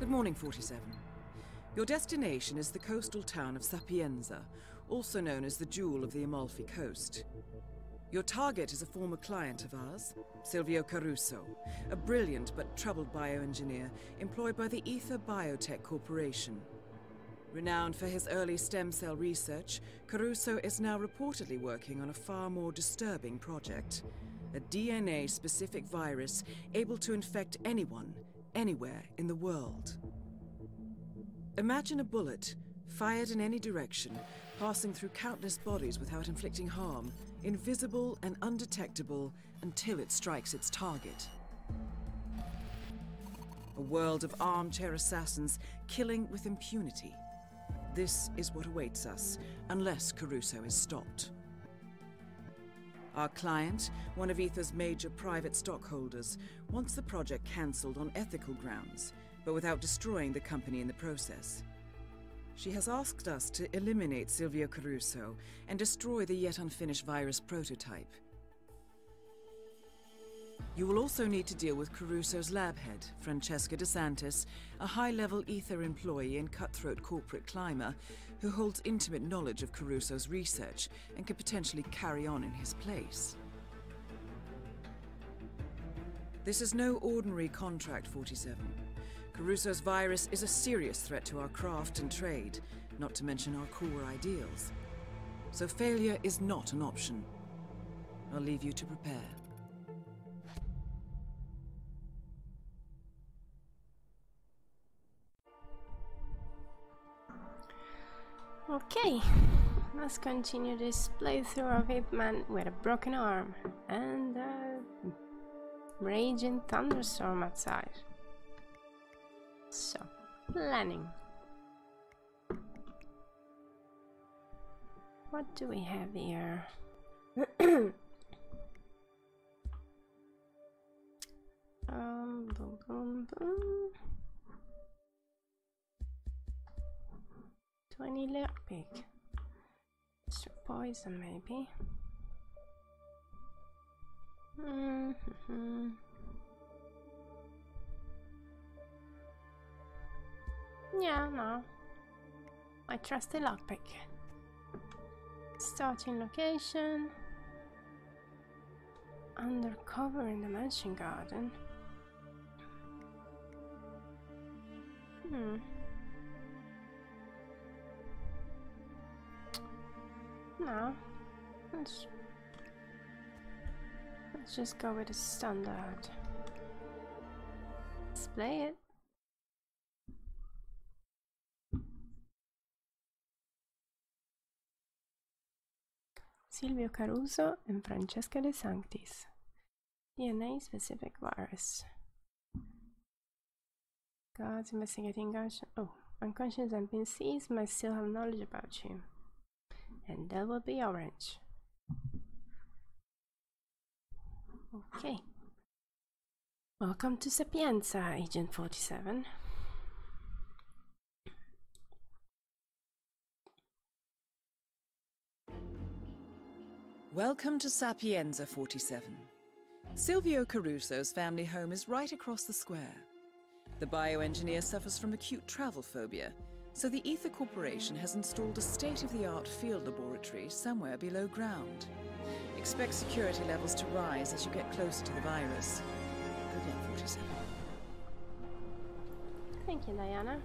Good morning, 47. Your destination is the coastal town of Sapienza, also known as the Jewel of the Amalfi Coast. Your target is a former client of ours, Silvio Caruso, a brilliant but troubled bioengineer employed by the Ether Biotech Corporation. Renowned for his early stem cell research, Caruso is now reportedly working on a far more disturbing project a DNA specific virus able to infect anyone, anywhere in the world. Imagine a bullet, fired in any direction, passing through countless bodies without inflicting harm, invisible and undetectable until it strikes its target. A world of armchair assassins killing with impunity. This is what awaits us, unless Caruso is stopped. Our client, one of Ether's major private stockholders, wants the project cancelled on ethical grounds, but without destroying the company in the process. She has asked us to eliminate Silvio Caruso and destroy the yet unfinished virus prototype. You will also need to deal with Caruso's lab head, Francesca DeSantis, a high-level Ether employee and cutthroat corporate climber who holds intimate knowledge of Caruso's research and could potentially carry on in his place. This is no ordinary contract, 47. Caruso's virus is a serious threat to our craft and trade, not to mention our core ideals. So failure is not an option. I'll leave you to prepare. Okay, let's continue this playthrough of Hitman with a broken arm and a raging thunderstorm outside. So, planning. What do we have here? um, boom, boom, boom. 20 lockpick. Extra poison, maybe. Mm -hmm. Yeah, no. I trust the lockpick. Starting location. Undercover in the mansion garden. Hmm. No. Let's let's just go with the standard. Let's play it. Silvio Caruso and Francesca De Santis. DNA specific virus. Guards investigating guns. Oh, unconscious NPCs might still have knowledge about you and that will be orange. Okay. Welcome to Sapienza, Agent 47. Welcome to Sapienza 47. Silvio Caruso's family home is right across the square. The bioengineer suffers from acute travel phobia so the Ether Corporation has installed a state-of-the-art field laboratory somewhere below ground. Expect security levels to rise as you get closer to the virus. Good luck, 47. Thank you, Diana.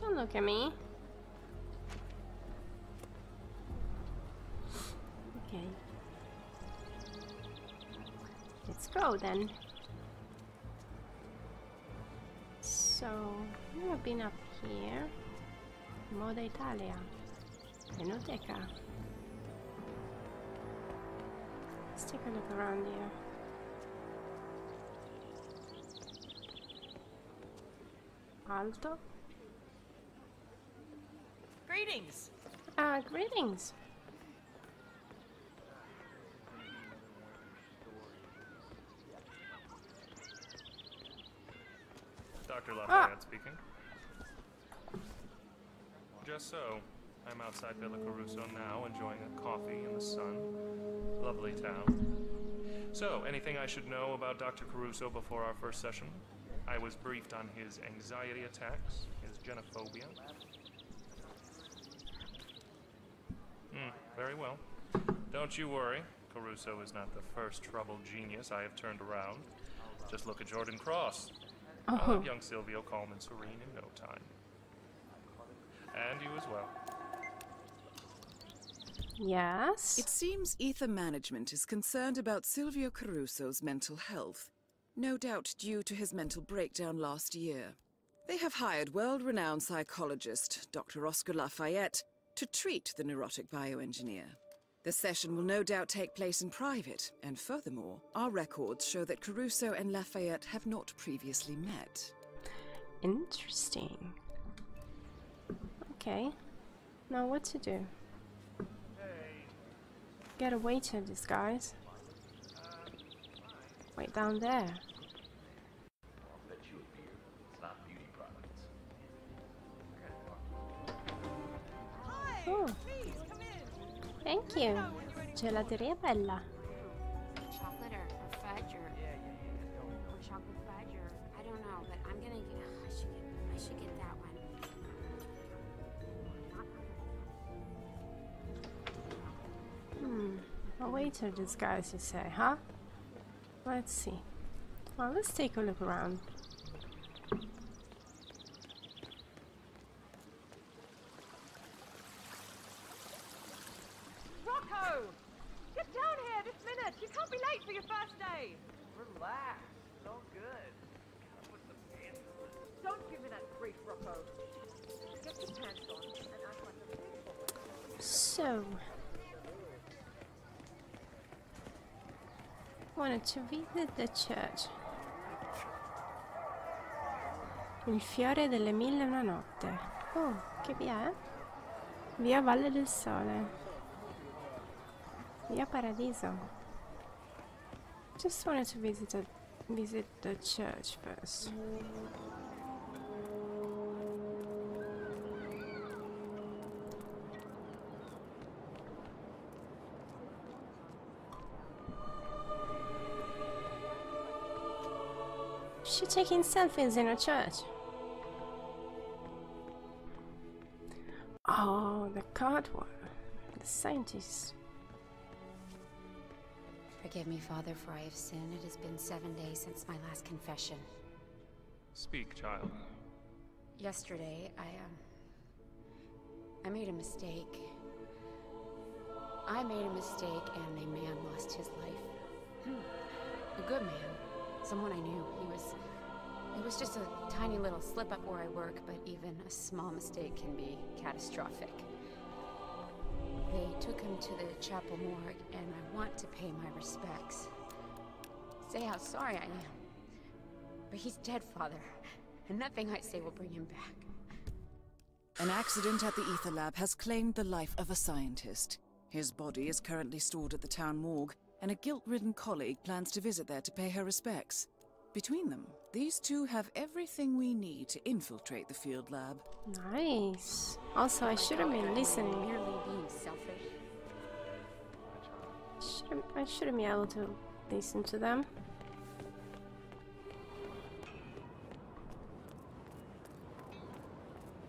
Don't look at me. Okay. Let's go then. So, I've been up here. Moda Italia. Enoteca. Let's take a look around here. Alto. Greetings! Ah, uh, greetings. Dr. Lafayette ah. speaking. Just so. I'm outside Villa Caruso now, enjoying a coffee in the sun. Lovely town. So, anything I should know about Dr. Caruso before our first session? I was briefed on his anxiety attacks, his genophobia. Hmm, very well. Don't you worry. Caruso is not the first troubled genius I have turned around. Just look at Jordan Cross. I'll Oh, have young Silvio calm and serene in no time. And you as well. yes. It seems Ether Management is concerned about Silvio Caruso's mental health, no doubt due to his mental breakdown last year. They have hired world renowned psychologist Dr. Oscar Lafayette to treat the neurotic bioengineer. The session will no doubt take place in private, and furthermore, our records show that Caruso and Lafayette have not previously met. Interesting. Okay. Now what to do? Get a waiter disguise. Wait down there. Thank you. Gelateria bella. chocolate or, or fudge or or chocolate fudge or I don't know, but I'm gonna I should get I should get that one. Hmm. A waiter disguise, you say, huh? Let's see. Well, let's take a look around. The church. Il fiore delle mille una notte. Oh, che via è? Via Valle del Sole. Via Paradiso. Just wanted to visit a, visit the church first. Taking selfies in a church. Oh, the card one. The scientist. Forgive me, Father, for I have sinned. It has been seven days since my last confession. Speak, child. Yesterday, I um I made a mistake. I made a mistake and a man lost his life. Hmm. A good man. Someone I knew. He was it was just a tiny little slip up where I work, but even a small mistake can be catastrophic. They took him to the chapel morgue, and I want to pay my respects. Say how sorry I am. But he's dead, Father, and nothing I say will bring him back. An accident at the Ether Lab has claimed the life of a scientist. His body is currently stored at the town morgue, and a guilt ridden colleague plans to visit there to pay her respects. Between them, these two have everything we need to infiltrate the field lab. Nice. Also, I should have been listening. Merely being selfish. Should I should have been able to listen to them.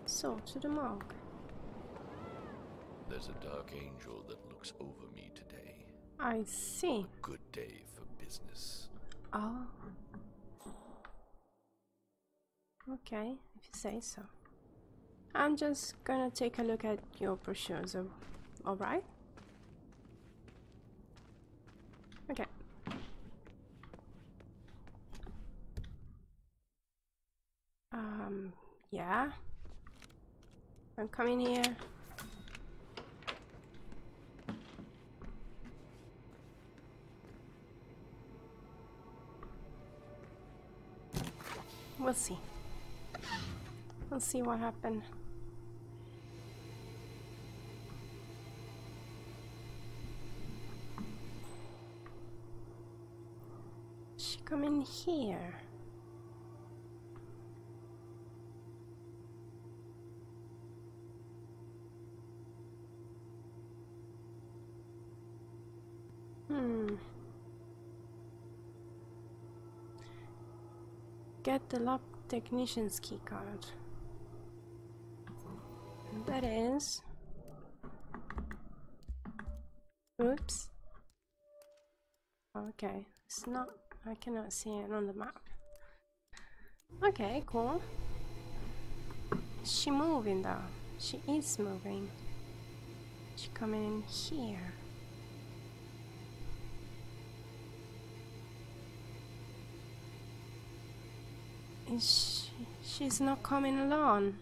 So, to the mark. There's a dark angel that looks over me today. I see. Good day for business. Oh. Okay, if you say so. I'm just gonna take a look at your brochures, alright? Okay. Um, yeah. I'm coming here. We'll see. We'll see what happened. She come in here. Hmm. get the lock technician's key card. That is. Oops. Okay, it's not. I cannot see it on the map. Okay, cool. She moving though? She is moving. She coming in here. Is she, she's not coming along.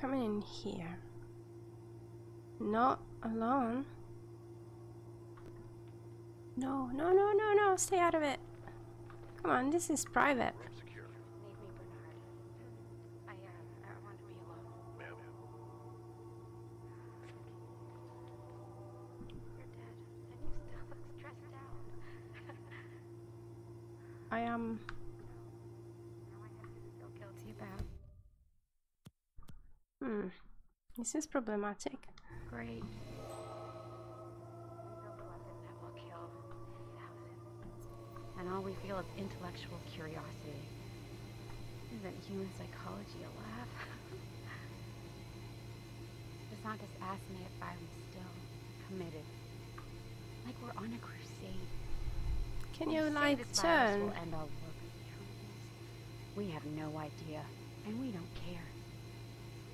Coming in here. Not alone. No, no, no, no, no, stay out of it. Come on, this is private. Leave. I, uh, I This is problematic. Great. We built a weapon that will kill. And all we feel is intellectual curiosity. Isn't human psychology a laugh? DeSantis asked me if I was still committed. Like we're on a crusade. Can you like turn? will end all war, but the truth is, we have no idea, and we don't care.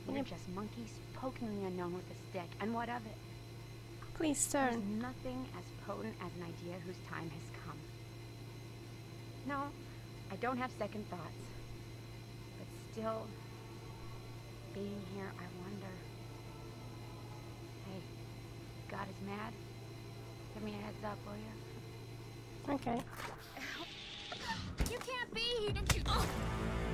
We're just monkeys poking the unknown with a stick, and what of it? Please There's nothing as potent as an idea whose time has come. No, I don't have second thoughts. But still, being here, I wonder. Hey, God is mad? Give me a heads up, will you? Okay. You can't be here, don't you? Oh!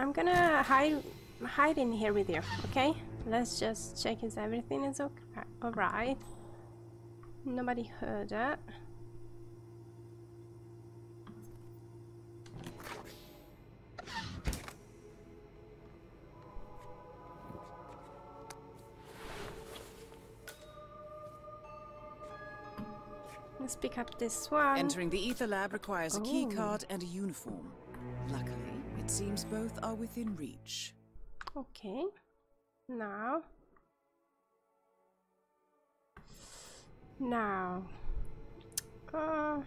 I'm gonna hide hide in here with you, okay? Let's just check if everything is okay. Uh, alright. Nobody heard it. Let's pick up this one. Entering the Ether Lab requires a key Oh. card and a uniform. Luckily, seems both are within reach. Okay. Now. Now. Uh,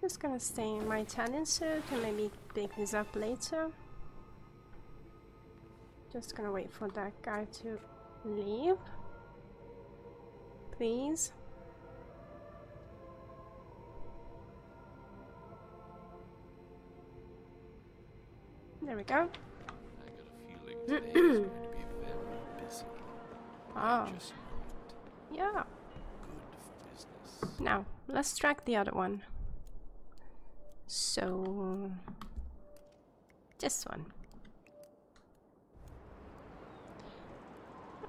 just gonna stay in my Italian suit and maybe pick this up later. Just gonna wait for that guy to leave. Please. There we go. I got a feeling today is going to be very ah. busy. Oh, Just yeah. good business. Now, let's track the other one. So, this one.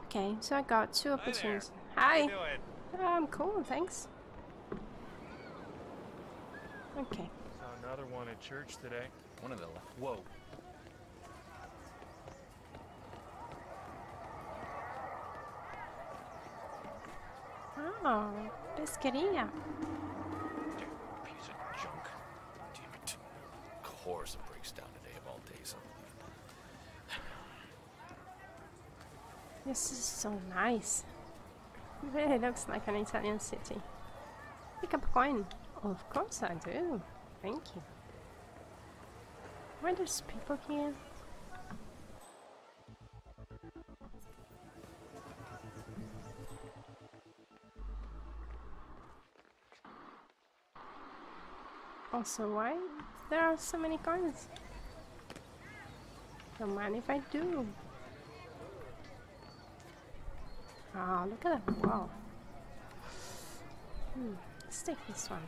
Okay, so I got two opportunities. Hi. doing? I'm cool, thanks. Okay. Saw another one at church today. One of the. Whoa. Oh, pescheria. Piece of junk. Damn it. Of course it breaks down today of all days. This is so nice. It really looks like an Italian city. Pick up a coin. Of course I do. Thank you. Why there's people here? Also, why there are so many coins? Don't mind if I do. Ah, oh, look at that Wow. Hmm, let's take this one.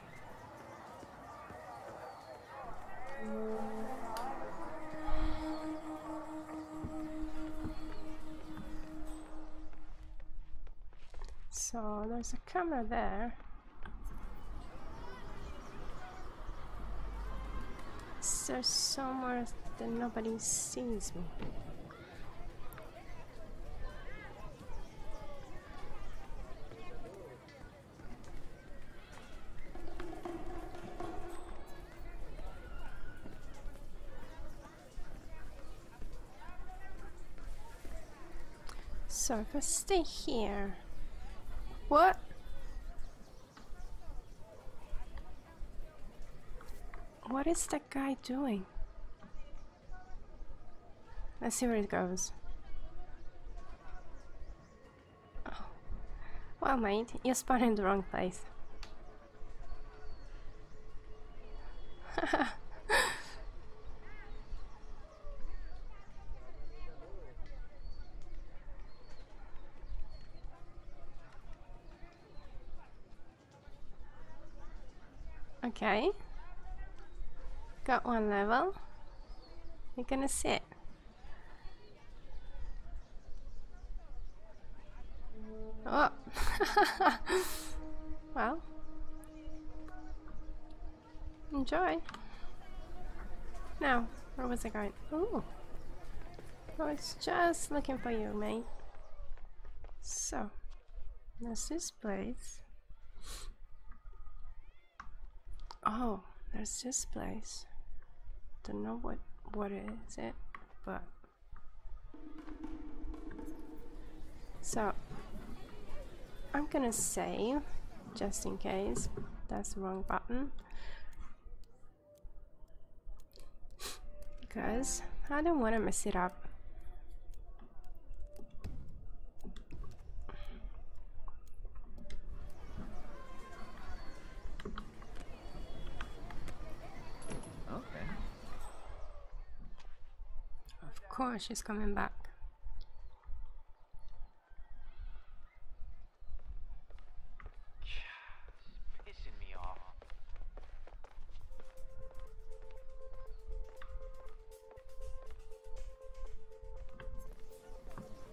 So there's a camera there. Is there somewhere that nobody sees me? So if I stay here, what? What is that guy doing? Let's see where it goes. Oh. Well, mate, you spawned in the wrong place. okay. Got one level. You're gonna sit. Oh. well. Enjoy. Now, where was I going? Ooh. I was just looking for you, mate. So, there's this place. Oh, there's this place. Don't know what what is it, but so I'm gonna save just in case that's the wrong button because I don't want to mess it up. Okay. Course, she's coming back.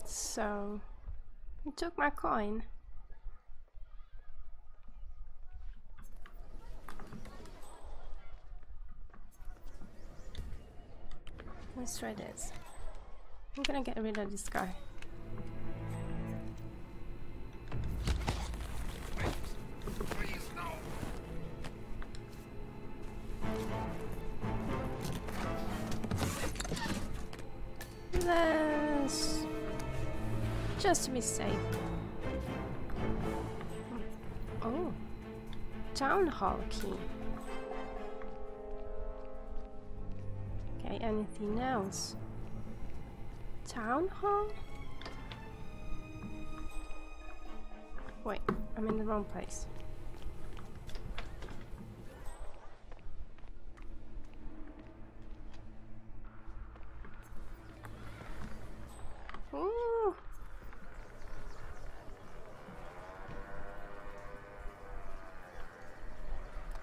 So, he took my coin. Let's try this. I'm gonna get rid of this guy. Let's just to be safe. Oh, town hall key. Okay, anything else? Town hall? Wait, I'm in the wrong place. Ooh.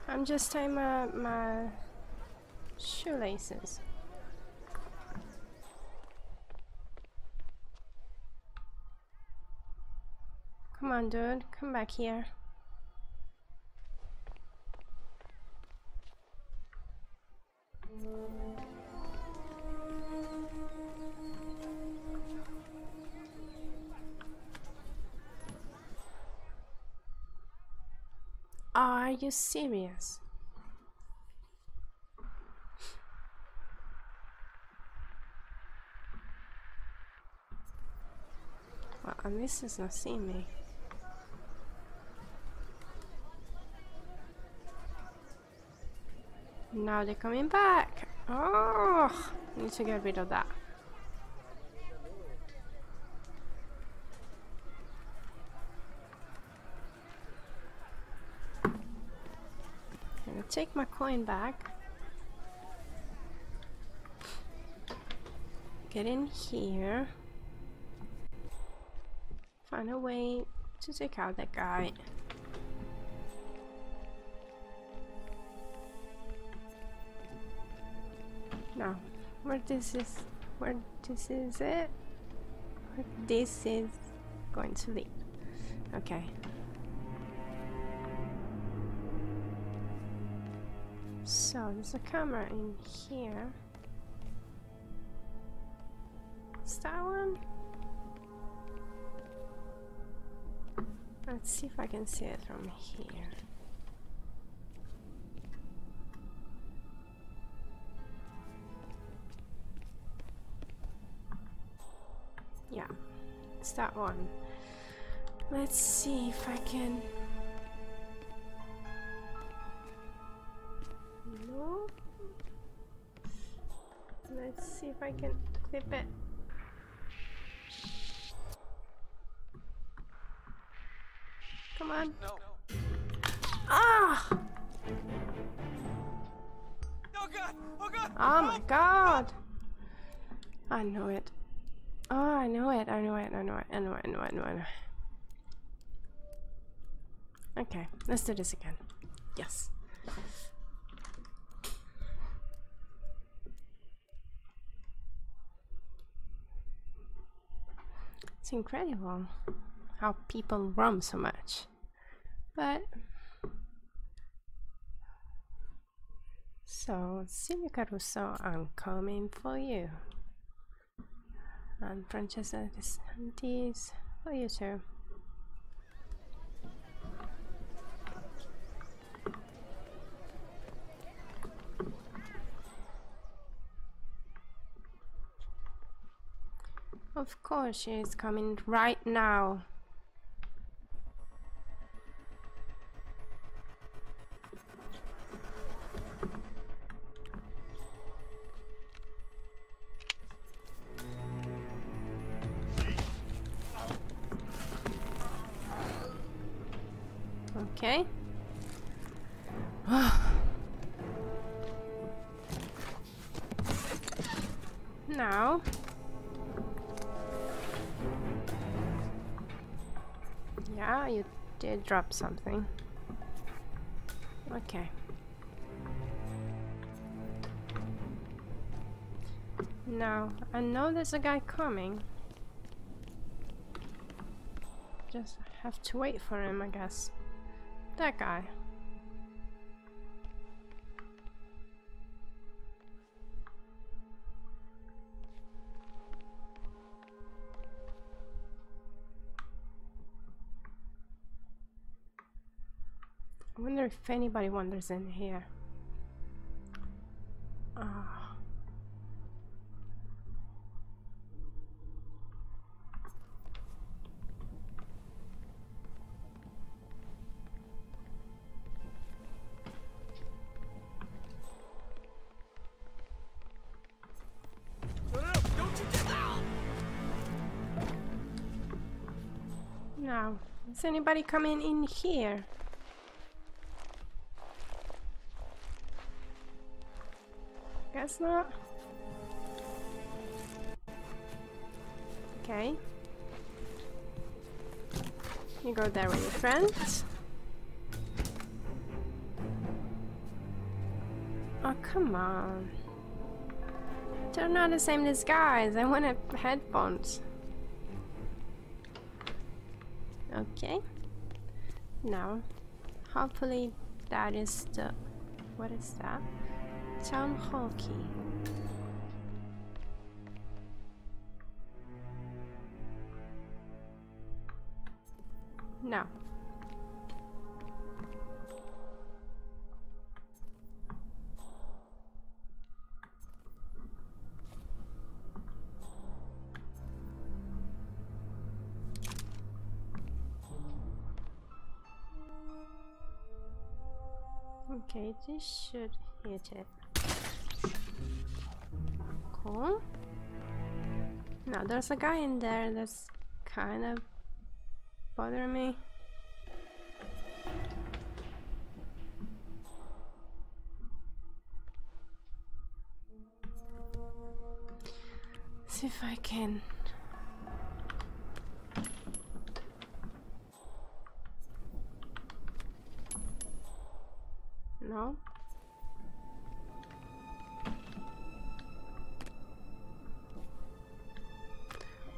I'm just tying my, my shoelaces. On, dude. Come back here. Are you serious? Well, at least he's not seeing me. Now they're coming back. Oh, need to get rid of that. I'm gonna take my coin back. Get in here. Find a way to take out that guy. where this is where this is it where this is going to be? okay. So there's a camera in here. Is that one? Let's see if I can see it from here. That one. Let's see if I can. No. Let's see if I can clip it. Come on. No. Ah! Oh god! Oh god! Oh my god! I know it. Oh, I know it. I know it. I know it. I know it. I know it. I know it. I know it. Okay, let's do this again. Yes. It's incredible how people roam so much. But so Silvio Caruso, I'm coming for you. And Francesca DeSantis for you too. Of course, she is coming right now. Yeah, you did drop something. Okay. Now, I know there's a guy coming. Just have to wait for him, I guess. That guy. Wonder if anybody wanders in here. Ow! Now, is anybody coming in here? Guess not. Okay. You go there with your friends. Oh, come on. They're not the same disguise. I wanted headphones. Okay. Now, hopefully that is the... What is that? Town hall key. No. Okay, this should hit it. Cool. Now there's a guy in there that's kind of bothering me. See if I can.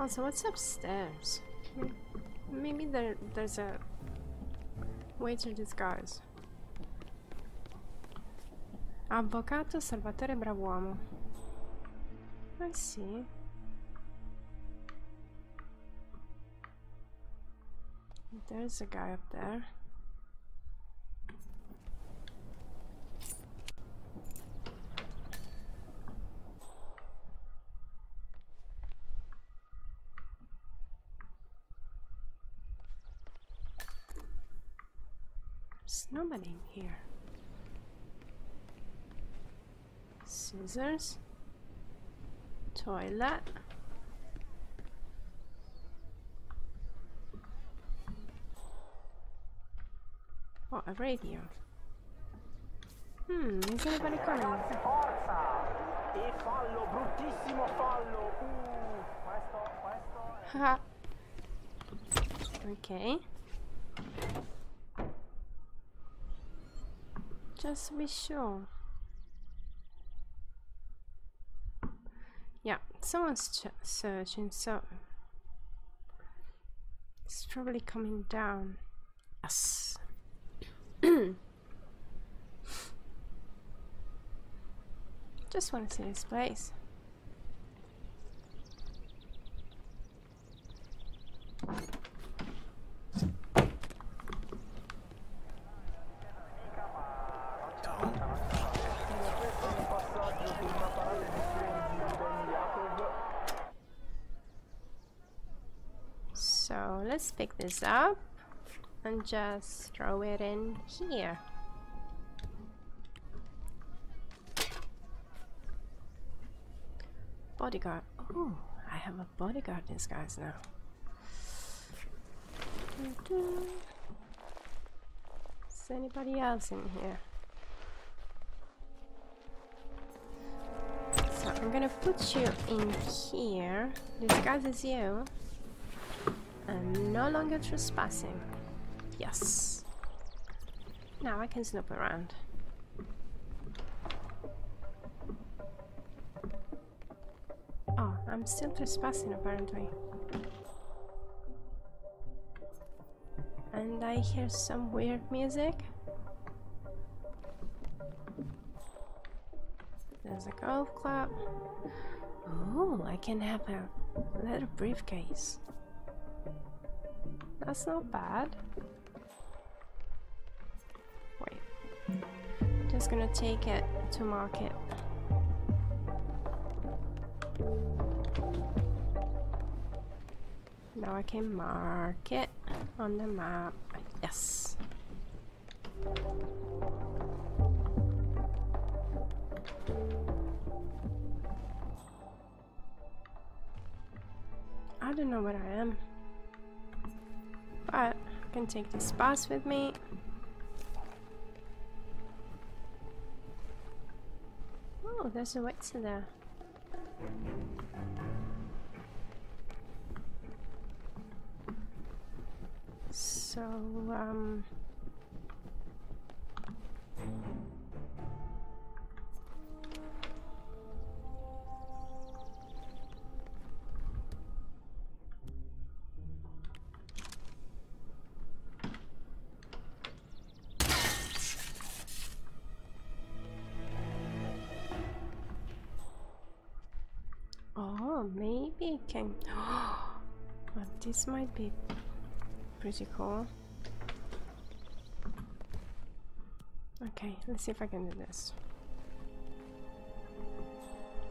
Also, what's upstairs? Hmm, Maybe there there's a way to disguise. Avvocato Salvatore Brav'uomo. I see. There's a guy up there. In here. Scissors. Toilet. Oh, a radio. Hmm, is anybody coming? Forza! E Just to be sure. Yeah, someone's ch searching, so it's probably coming down. Yes. Just want to see this place. So let's pick this up and just throw it in here. Bodyguard. Oh, I have a bodyguard disguise now. Is anybody else in here? So I'm gonna put you in here, disguise as you, and no longer trespassing. Yes. Now I can snoop around. Oh, I'm still trespassing apparently. And I hear some weird music. There's a golf club. Oh, I can have a little briefcase. That's not bad. Wait. Just gonna take it to market. Now I can mark it on the map. Yes. I don't know where I am. But I can take this bus with me. Oh, there's a Wexer there. So, um... maybe it can. but this might be pretty cool. Okay, let's see if I can do this.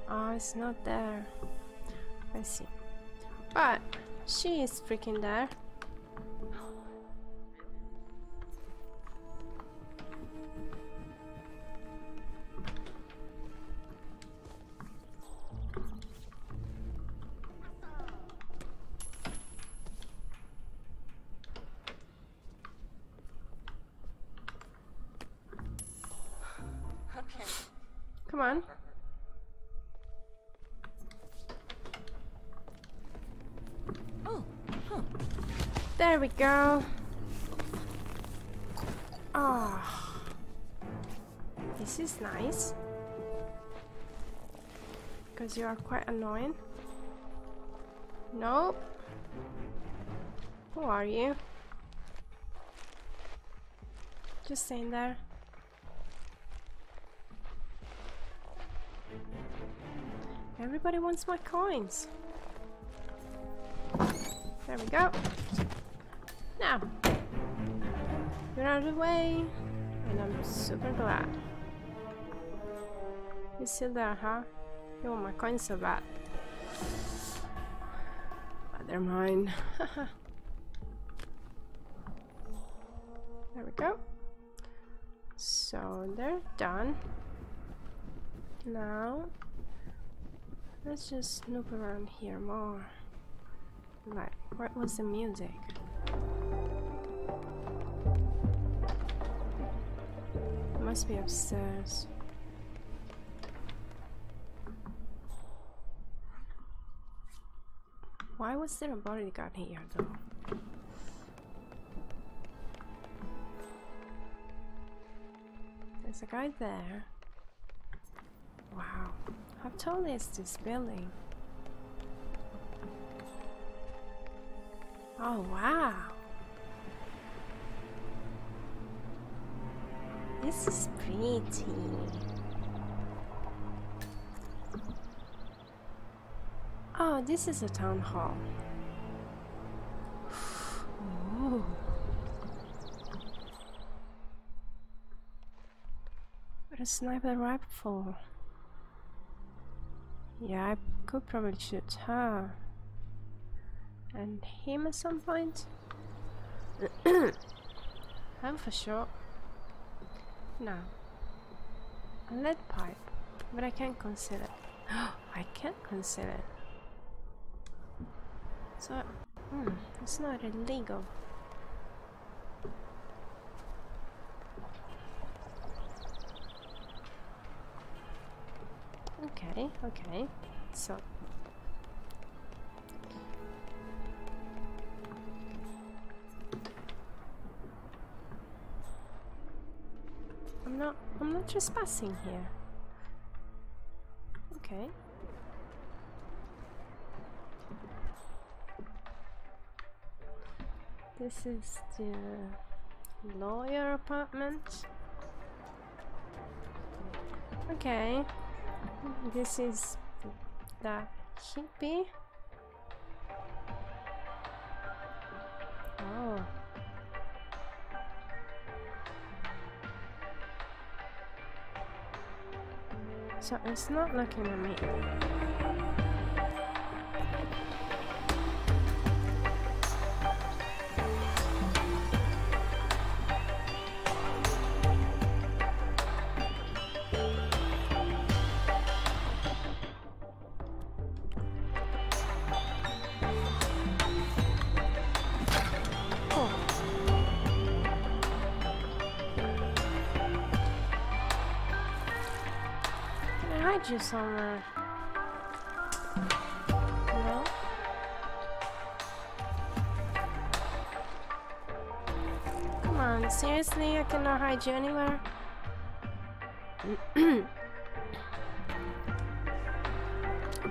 Oh, it's not there. I see. But she is freaking there. Go. Ah. This is nice. Because you are quite annoying. Nope. Who are you? Just staying there. Everybody wants my coins. There we go. Now, you're out of the way, and I'm super glad. You still there, huh? You want my coins so bad. But they're mine. there we go. So they're done. Now, let's just snoop around here more. Like, what was the music? Must be upstairs. Why was there a bodyguard here though? There's a guy there. Wow. How tall is this building? Oh, wow. This is pretty. Oh, this is a town hall. Ooh. What a sniper rifle. Yeah, I could probably shoot her. And him at some point. I'm for sure. No. A lead pipe. But I can't consider. I can't consider. So, hmm, it's not illegal. Okay, okay. So. I'm not, trespassing here. Okay. This is the lawyer apartment. Okay. This is the hippie. So it's not looking at me. You somewhere? No? Come on, seriously? I cannot hide you anywhere? Come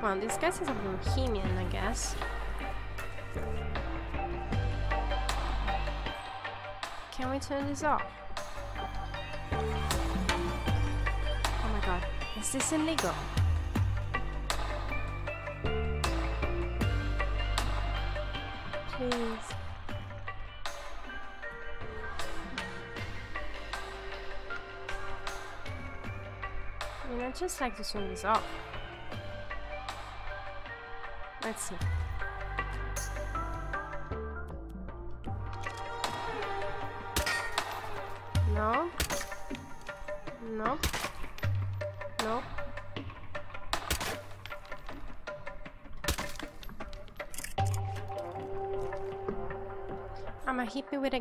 on, this guy is a bohemian, I guess. Can we turn this off? Is this illegal? Please. I mean, I'd just like to turn this off. Let's see.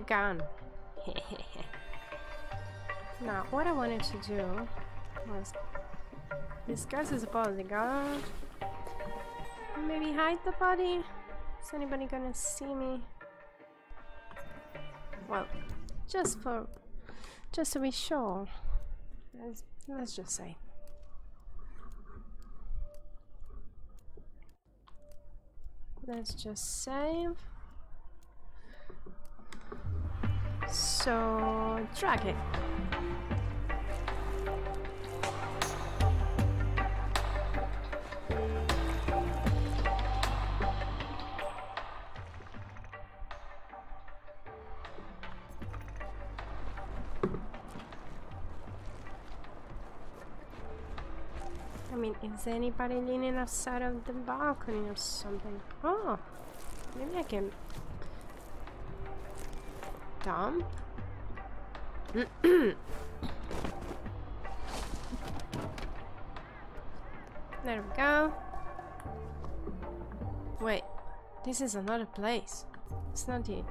Gun. now, what I wanted to do was disguise as a bodyguard. Maybe hide the body. Is anybody gonna see me? Well, just for just to be sure. Let's, let's just say. Let's just save. so drag it. I mean, is anybody leaning outside of the balcony or something? Oh, maybe I can dump there we go. Wait, this is another place. It's not the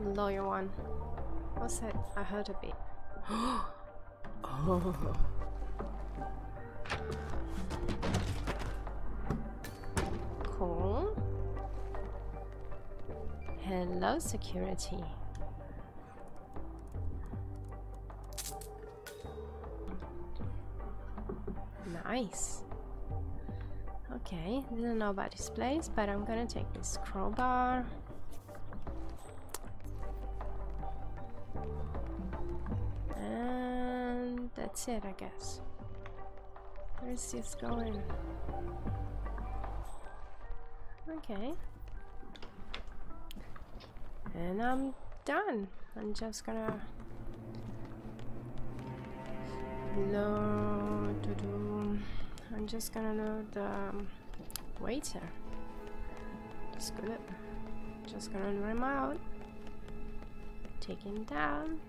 lawyer one. What's that? I heard a bit. oh. Cool. Hello, security. Nice. Okay, didn't know about this place, but I'm gonna take this crowbar. And that's it, I guess. Where's this going? Okay. And I'm done. I'm just gonna load. I'm just gonna load the um, waiter. Just gonna, just gonna lure him out. Take him down.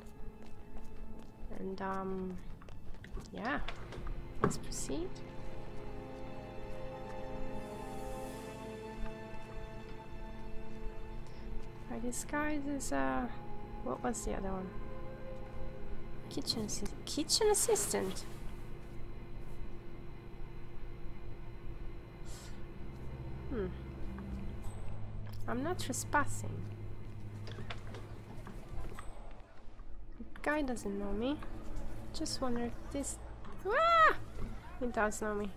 And um, yeah. Let's proceed. Our disguise is uh, what was the other one? Kitchen assi kitchen assistant. Hmm. I'm not trespassing. The guy doesn't know me. Just wonder if this. Ah! He does know me.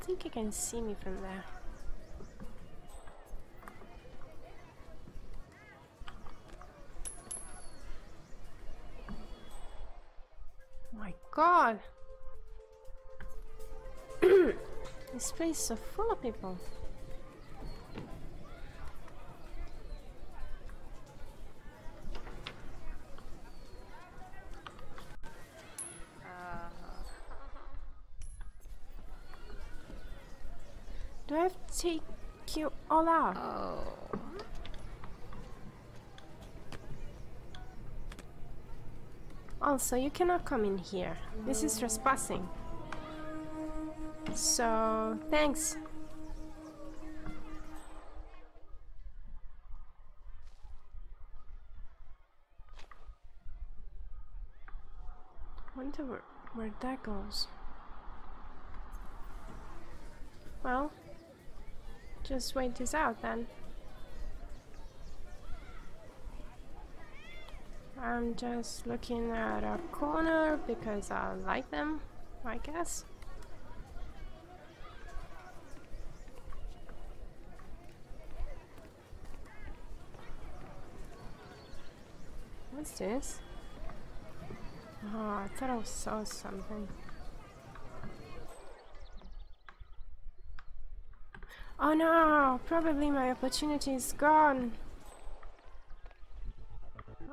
Don't think you can see me from there. Oh my god! this place is so full of people. Take you all out? Oh. Also, you cannot come in here. This is trespassing. So, thanks. Wonder where, where that goes. Well, just wait this out then. I'm just looking at a corner because I like them, I guess. What's this? Oh, I thought I saw something. Oh no! Probably my opportunity is gone.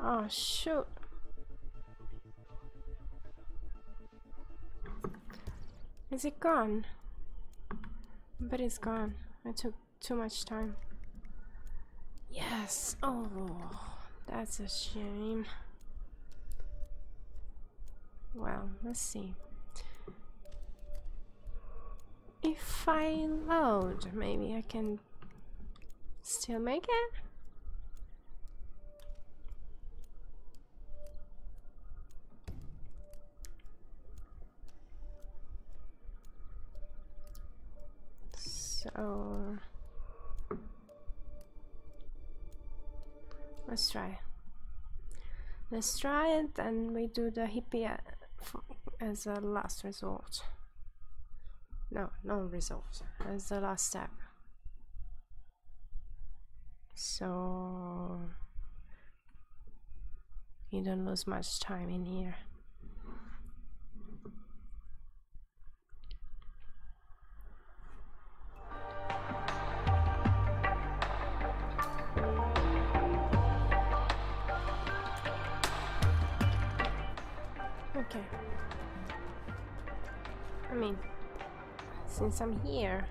Oh shoot. Is it gone? But it's gone. I took too much time. Yes. Oh, that's a shame. Well, let's see. If I load, maybe I can still make it? So let's try. Let's try it and we do the hippie uh, as a last resort. No, no results. That's the last step. So you don't lose much time in here. Okay. I mean, since I'm here,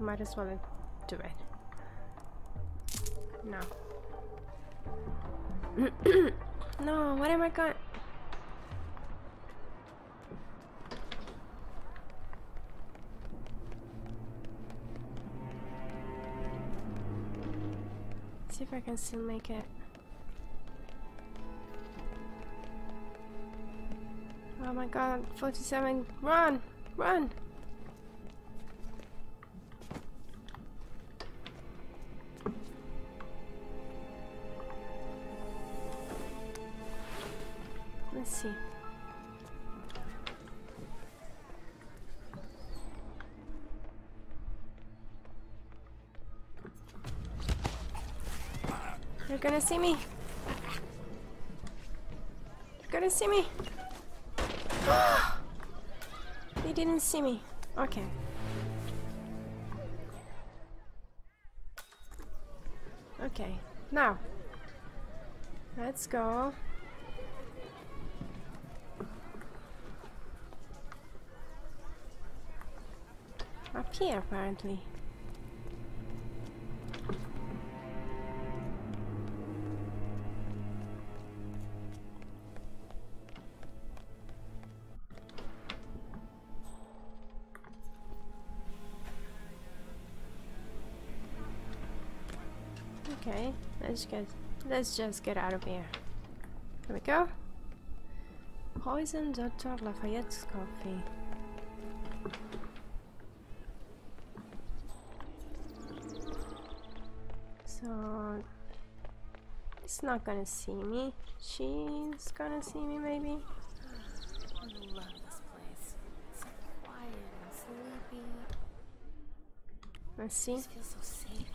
might as well do it. No. no, what am I going? See if I can still make it. Oh my god, 47, run! Run! Let's see. You're gonna see me. You're gonna see me. They didn't see me. Okay. Okay, now let's go. Up here, apparently. Let's get let's just get out of here. Here we go. Poison Dr. Lafayette's coffee. So it's not gonna see me. She's gonna see me maybe. I love this place. It's so quiet and sleepy. Let's see. It feels so safe.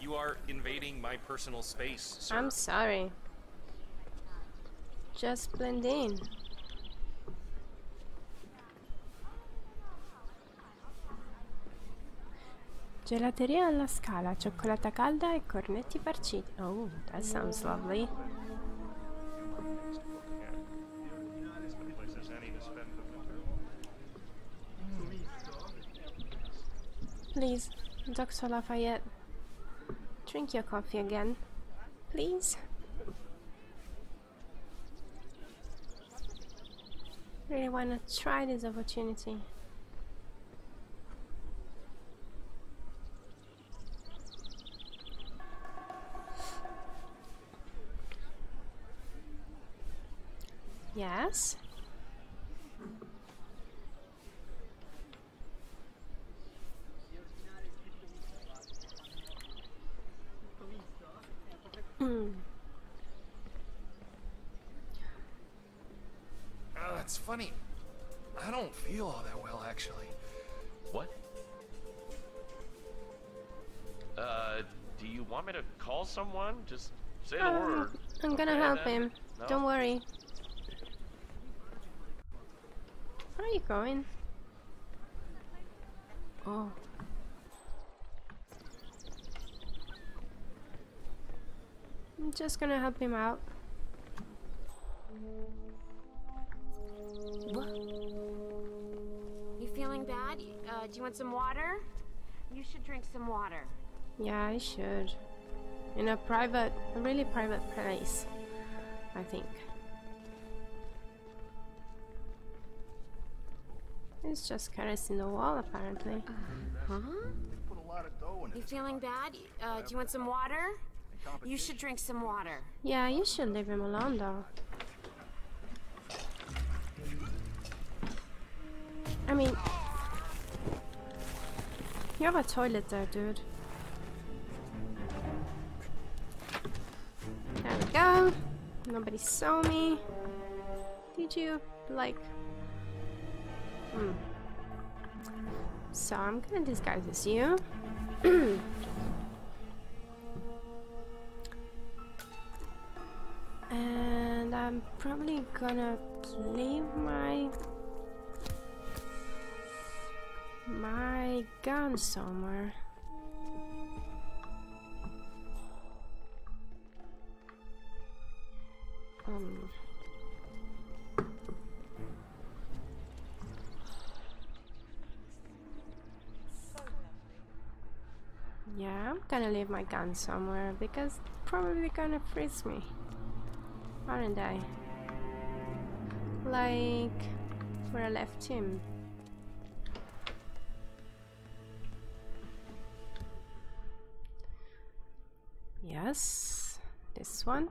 You are invading my personal space, sir. I'm sorry. Just blend in. Gelateria alla scala, cioccolata calda e cornetti farciti. Oh, that sounds lovely. Please, Dr. Lafayette, drink your coffee again. Please. Really wanna try this opportunity. Yes. Someone? Just say the Um, word. I'm gonna Okay, help then. him. No? Don't worry. Where are you going? Oh. I'm just gonna help him out. What? You feeling bad? Uh, do you want some water? You should drink some water. Yeah, I should. In a private, a really private place, I think. It's just caressing the wall, apparently. Huh? Put a lot of dough in You feeling bad? Uh, do you want some water? You should drink some water. Yeah, you should leave him alone, though. I mean, you have a toilet there, dude. Go. Nobody saw me. Did you, like... Hmm. So I'm gonna disguise as you. and I'm probably gonna leave my my gun somewhere. Yeah, I'm gonna leave my gun somewhere because probably gonna freeze me, aren't I? Like where I left him. Yes, this one.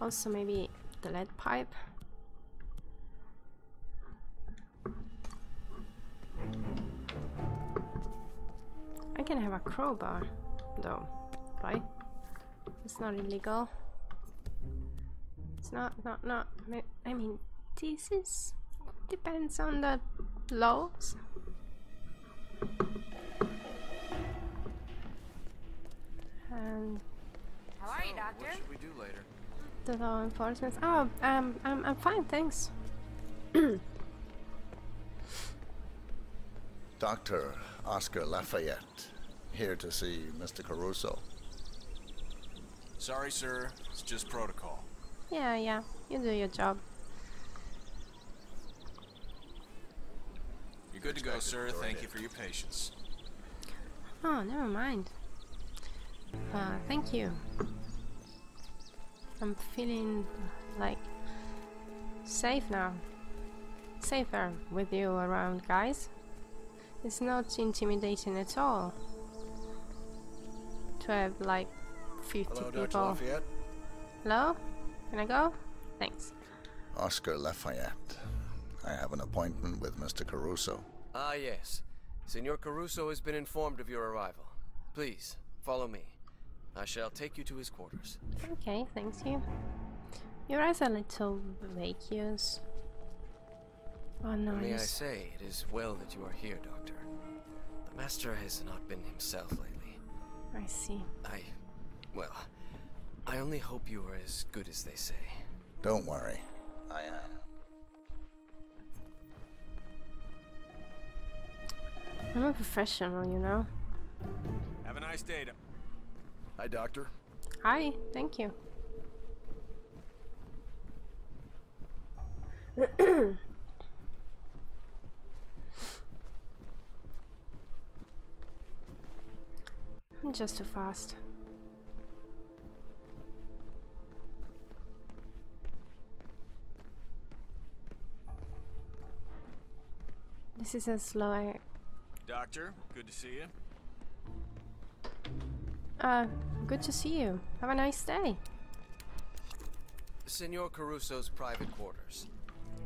Also maybe the lead pipe. I can have a crowbar though, right? It's not illegal. It's not, not, not. I mean, this is depends on the laws. And How are you, Doctor? What should we do later? The law enforcement. Oh, um, I'm, I'm fine, thanks. Dr. Oscar Lafayette, here to see Mr. Caruso. Sorry, sir. It's just protocol. Yeah, yeah, you do your job. You're good to go, sir. Thank you for your patience. Oh, never mind. Uh, thank you. I'm feeling like safe now. Safer with you around, guys. It's not intimidating at all. To have like 50 Hello, Dr. people. Lafayette. Hello? Can I go? Thanks. Oscar Lafayette. I have an appointment with Mr. Caruso. Ah, yes. Senor Caruso has been informed of your arrival. Please, follow me. I shall take you to his quarters. Okay, thanks you. Your eyes are a little vacuous. Oh, May I say, it is well that you are here, Doctor. The Master has not been himself lately. I see. I. Well, I only hope you are as good as they say. Don't worry. I am. I'm a professional, you know. Have a nice day. Hi, Doctor. Hi, thank you. I'm just too fast. This is as slow Doctor, good to see you. Uh good to see you. Have a nice day. Senor Caruso's private quarters.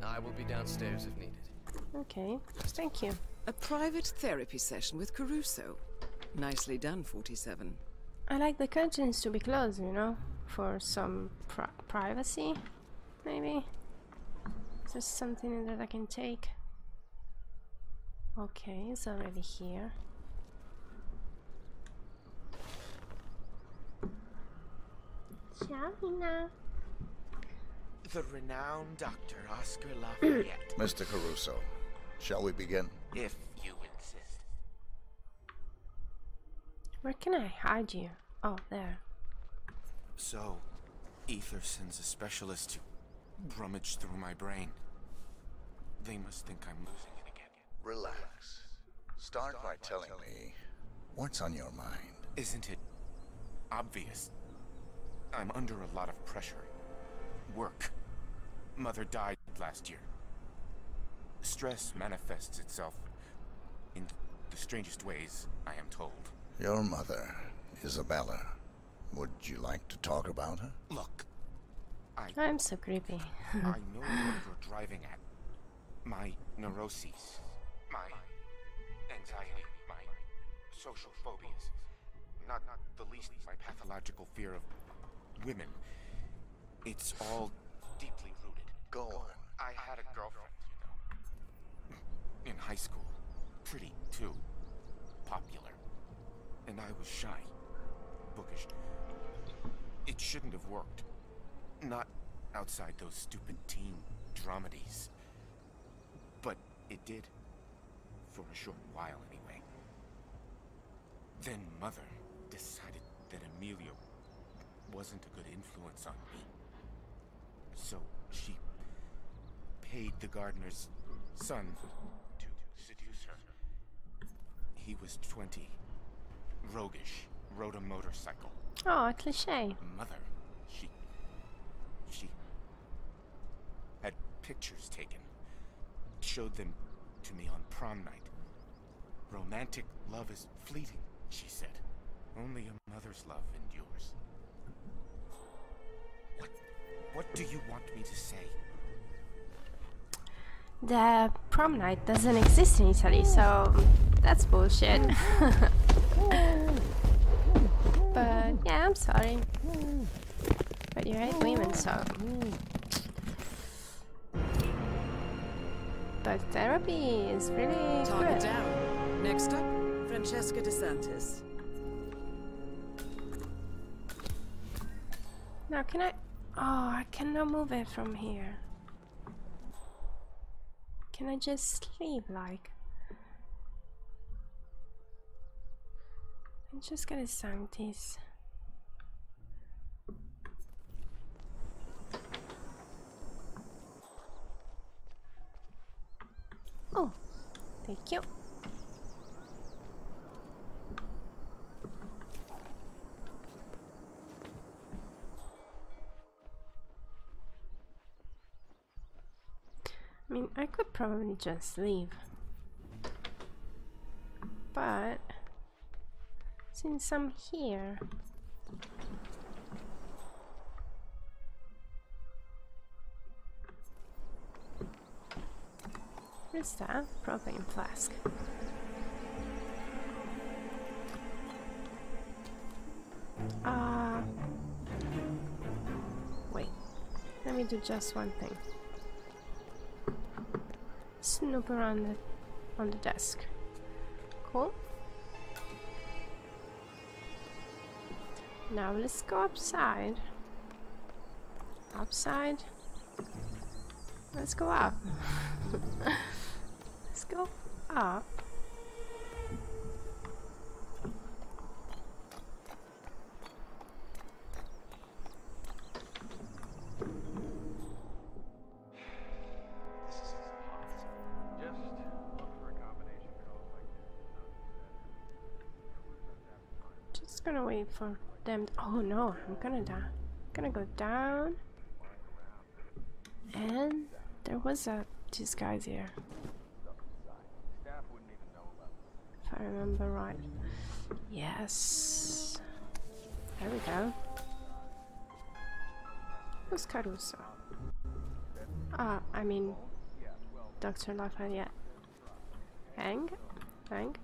I will be downstairs if needed. Okay, thank you. A private therapy session with Caruso. Nicely done, 47. I like the curtains to be closed, you know, for some pri- privacy, maybe. Is there something that I can take? Okay, it's already here. Ciao, Nina. The renowned Dr. Oscar Lafayette, Mr. Caruso, shall we begin? if you insist. Where can I hide you? Oh, there. So, Ether sends a specialist to rummage through my brain. They must think I'm losing it again. Relax. Start by telling me what's on your mind. Isn't it obvious? I'm under a lot of pressure. Work. Mother died last year. Stress manifests itself in the strangest ways, I am told. Your mother, Isabella. Would you like to talk about her? Look, I I'm so creepy. I know what you're driving at. My neuroses, my anxiety, my social phobias. Not, not the least my pathological fear of women. It's all deeply rooted. Go on. I had a girlfriend, you know. In high school. Pretty, too. Popular. And I was shy. Bookish. It shouldn't have worked. Not outside those stupid teen dramedies. But it did. For a short while, anyway. Then Mother decided that Emilio wasn't a good influence on me. So she paid the gardener's son to seduce her. he was 20. Roguish. Rode a motorcycle. Oh, a cliche. Mother, she. She. had pictures taken. Showed them to me on prom night. Romantic love is fleeting, she said. Only a mother's love endures. What. what do you want me to say? The prom night doesn't exist in Italy, so that's bullshit. but yeah, I'm sorry. But you hate women, so. But therapy is really Target good. down. Next up, Francesca De Santis. Now, can I? Oh, I cannot move it from here. Can I just sleep like? I'm just gonna Sanctis. Oh, thank you. I mean, I could probably just leave. But since I'm here, what is that? Propane flask. Uh, wait, let me do just one thing snoop around the, on the desk. Cool. Now let's go outside. Outside. Let's go up. let's go up. Gonna wait for them. oh no, I'm gonna die. I'm Gonna go down. And there was a these guys here. If I remember right. Yes. There we go. Who's Caruso? Ah, I mean Dr. Lafayette. Hang? Hang?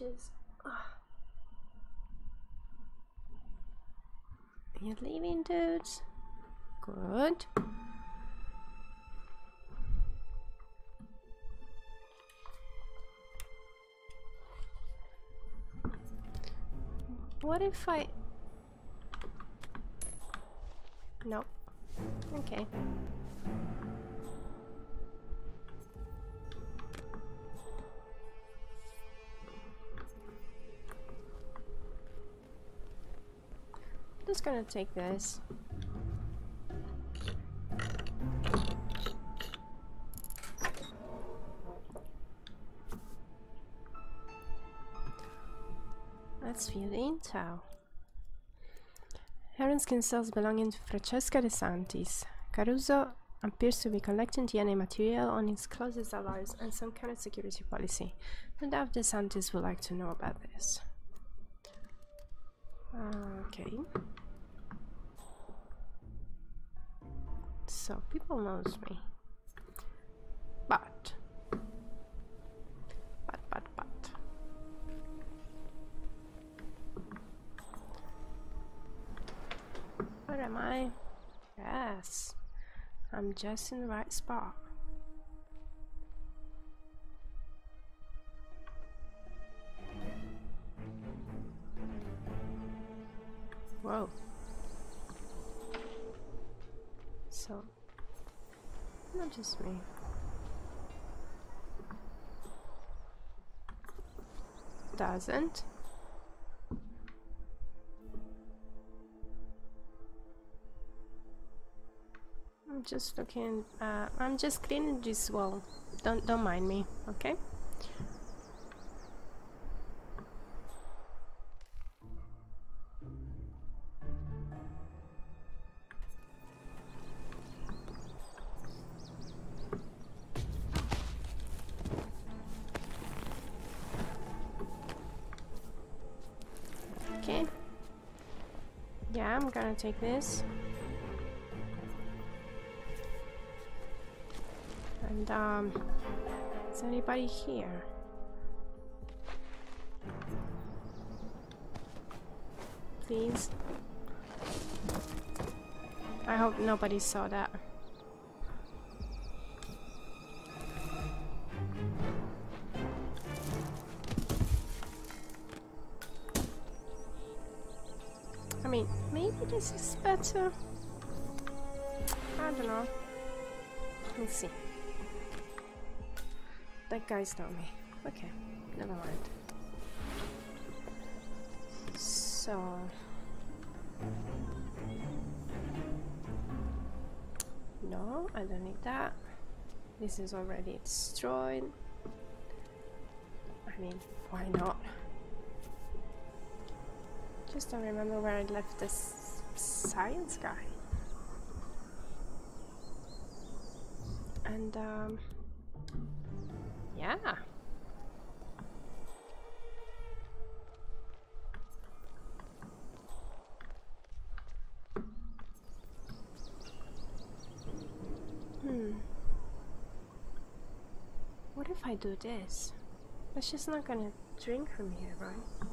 My arm itches. Ugh. You're leaving, dudes. Good. What if I... Nope. Okay. Just gonna take this. Let's view the intel. Heron skin cells belonging to Francesca De Santis. Caruso appears to be collecting DNA material on his closest allies and some kind of security policy. No doubt De Santis would like to know about this. Okay. So people knows me. But but but but Where am I? Yes. I'm just in the right spot. Whoa. So, not just me. doesn't. I'm just looking. Uh, I'm just cleaning this wall. Don't don't mind me, okay? Take this. And um, is anybody here? Please. I hope nobody saw that. Better. I don't know. Let's see. That guy's not me. Okay, never mind. So. No, I don't need that. This is already destroyed. I mean, why not? Just don't remember where I left this science guy. And, um, yeah. Hmm. What if I do this? It's just not gonna drink from here, right?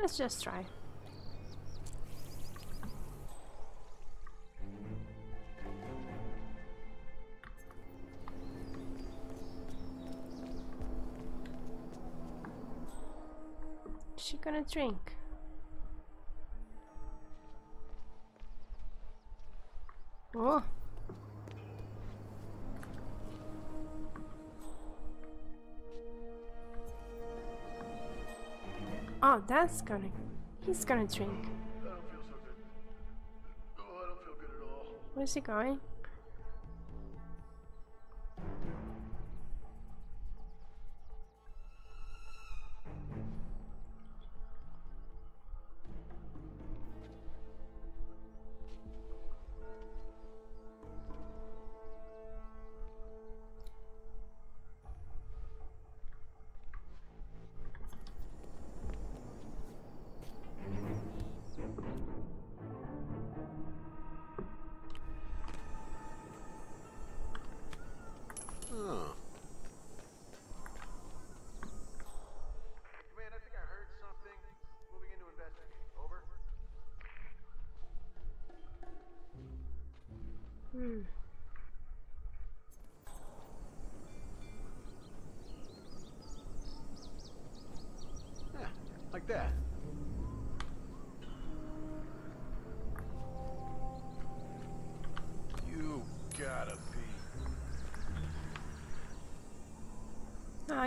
Let's just try. Is she gonna drink? That's gonna. He's gonna drink. Where's he going?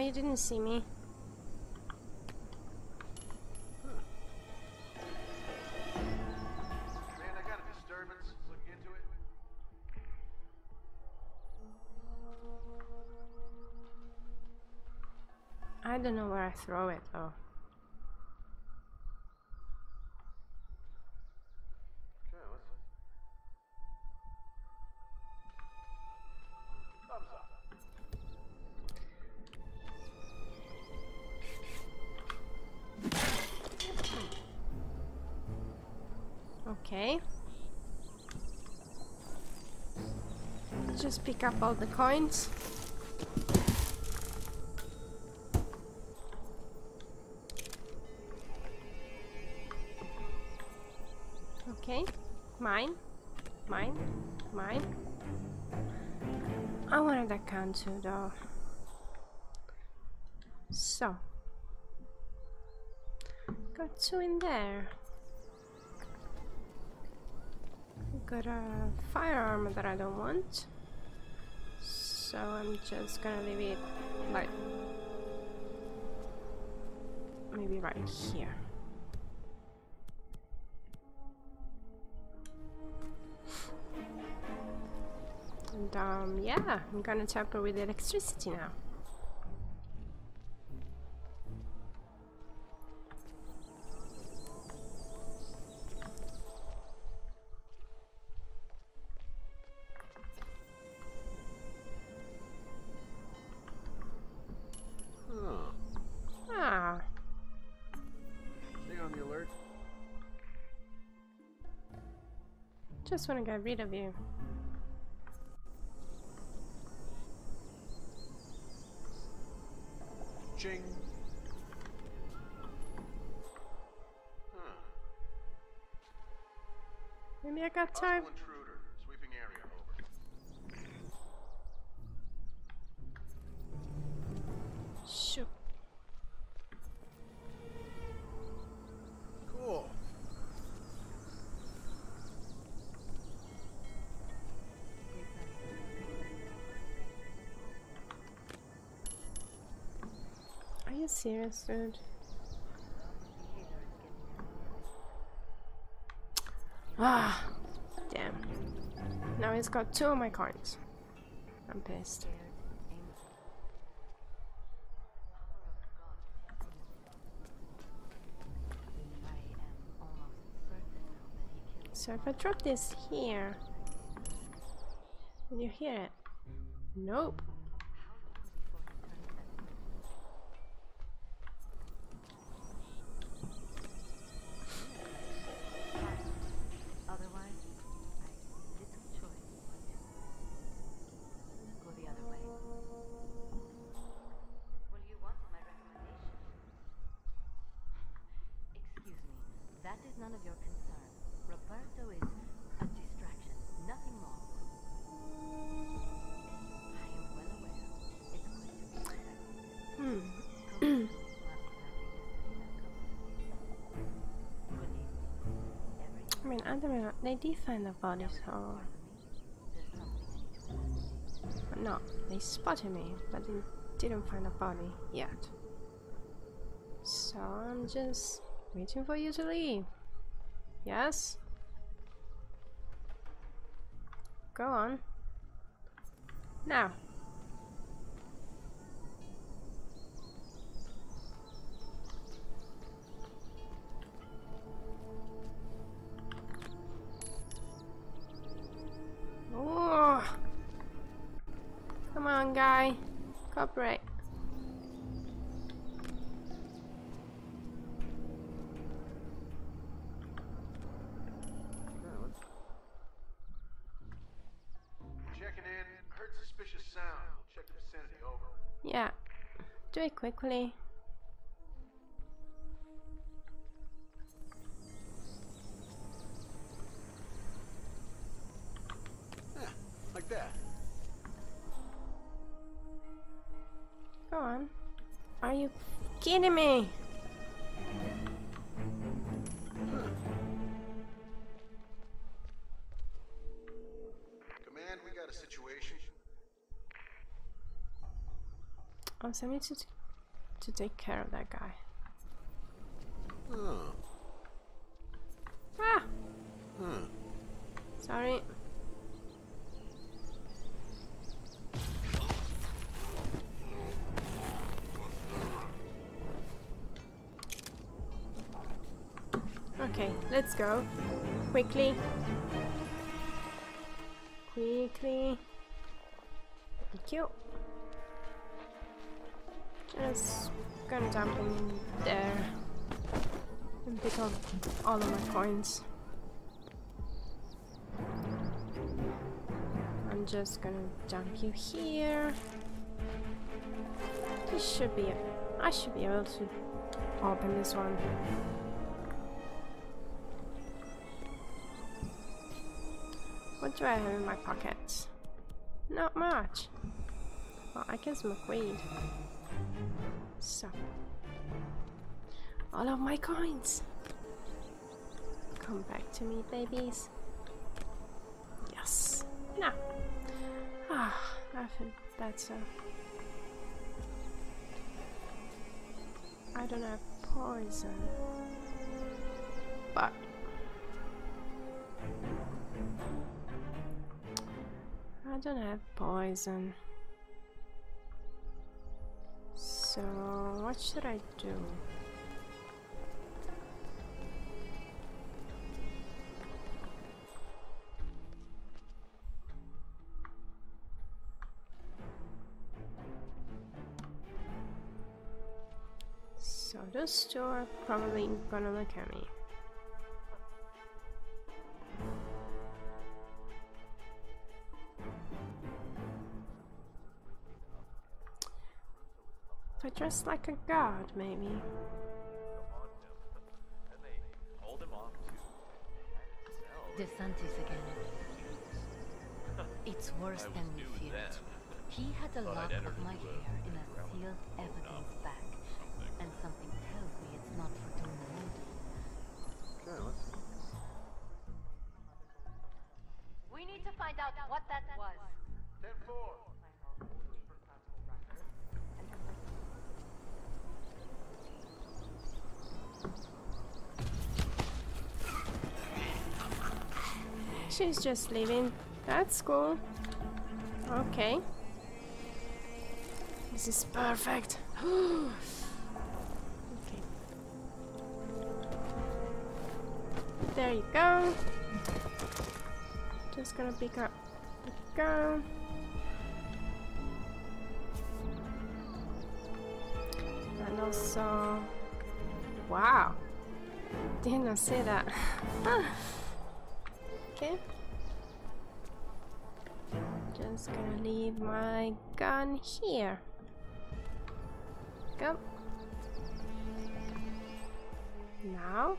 You didn't see me. Command, I got a disturbance. Looking into it. I don't know where I throw it though. Just pick up all the coins. Okay. Mine. Mine. Mine. I wanted that count too though. So. Got two in there. Got a firearm that I don't want. So I'm just gonna leave it like maybe right here. And um, yeah, I'm gonna tamper with the electricity now. Just wanna get rid of you. Ching. Huh. Maybe I got time. Serious, dude? Ah, damn. Now he's got two of my coins. I'm pissed. So if I drop this here, will you hear it? Nope. They did find the body, so. No, they spotted me, but they didn't find the body yet. So I'm just waiting for you to leave. Yes? Go on. Now. Over. Yeah. Do it quickly. On. Are you kidding me? Command, we got a situation. Oh, so I need to to take care of that guy. Oh. Ah! Sorry. Let's go. Quickly. Quickly. Thank you. Just gonna dump in there and pick up all of my coins. I'm just gonna dump you here. This should be. I should be able to open this one. Do I have in my pockets? Not much. Well, I can smoke weed. So. All of my coins. Come back to me, babies. Yes. Now. Ah, I feel better. I don't have poison. But don't have poison. So what should I do? So those two are probably gonna look at me. If I dress like a god, maybe. Hold him off De Santis again. It's worse than we feared. then. He had a lock of my into a hair in a sealed evidence bag. And something tells me it's not for doing the. Okay, let's. We need to find out what that was. 10-4. She's just leaving. That's cool. Okay. This is perfect. okay. There you go. Just gonna pick up the gun. And also, wow, did not see that. okay. Just gonna leave my gun here. Go. Now,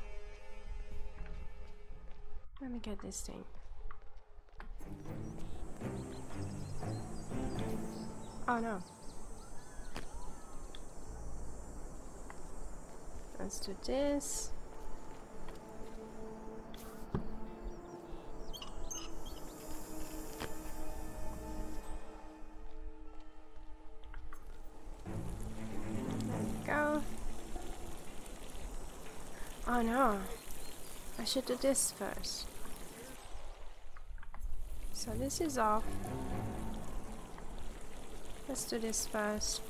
let me get this thing. Oh no. Let's do this. Should do this first. So this is off. Let's do this first.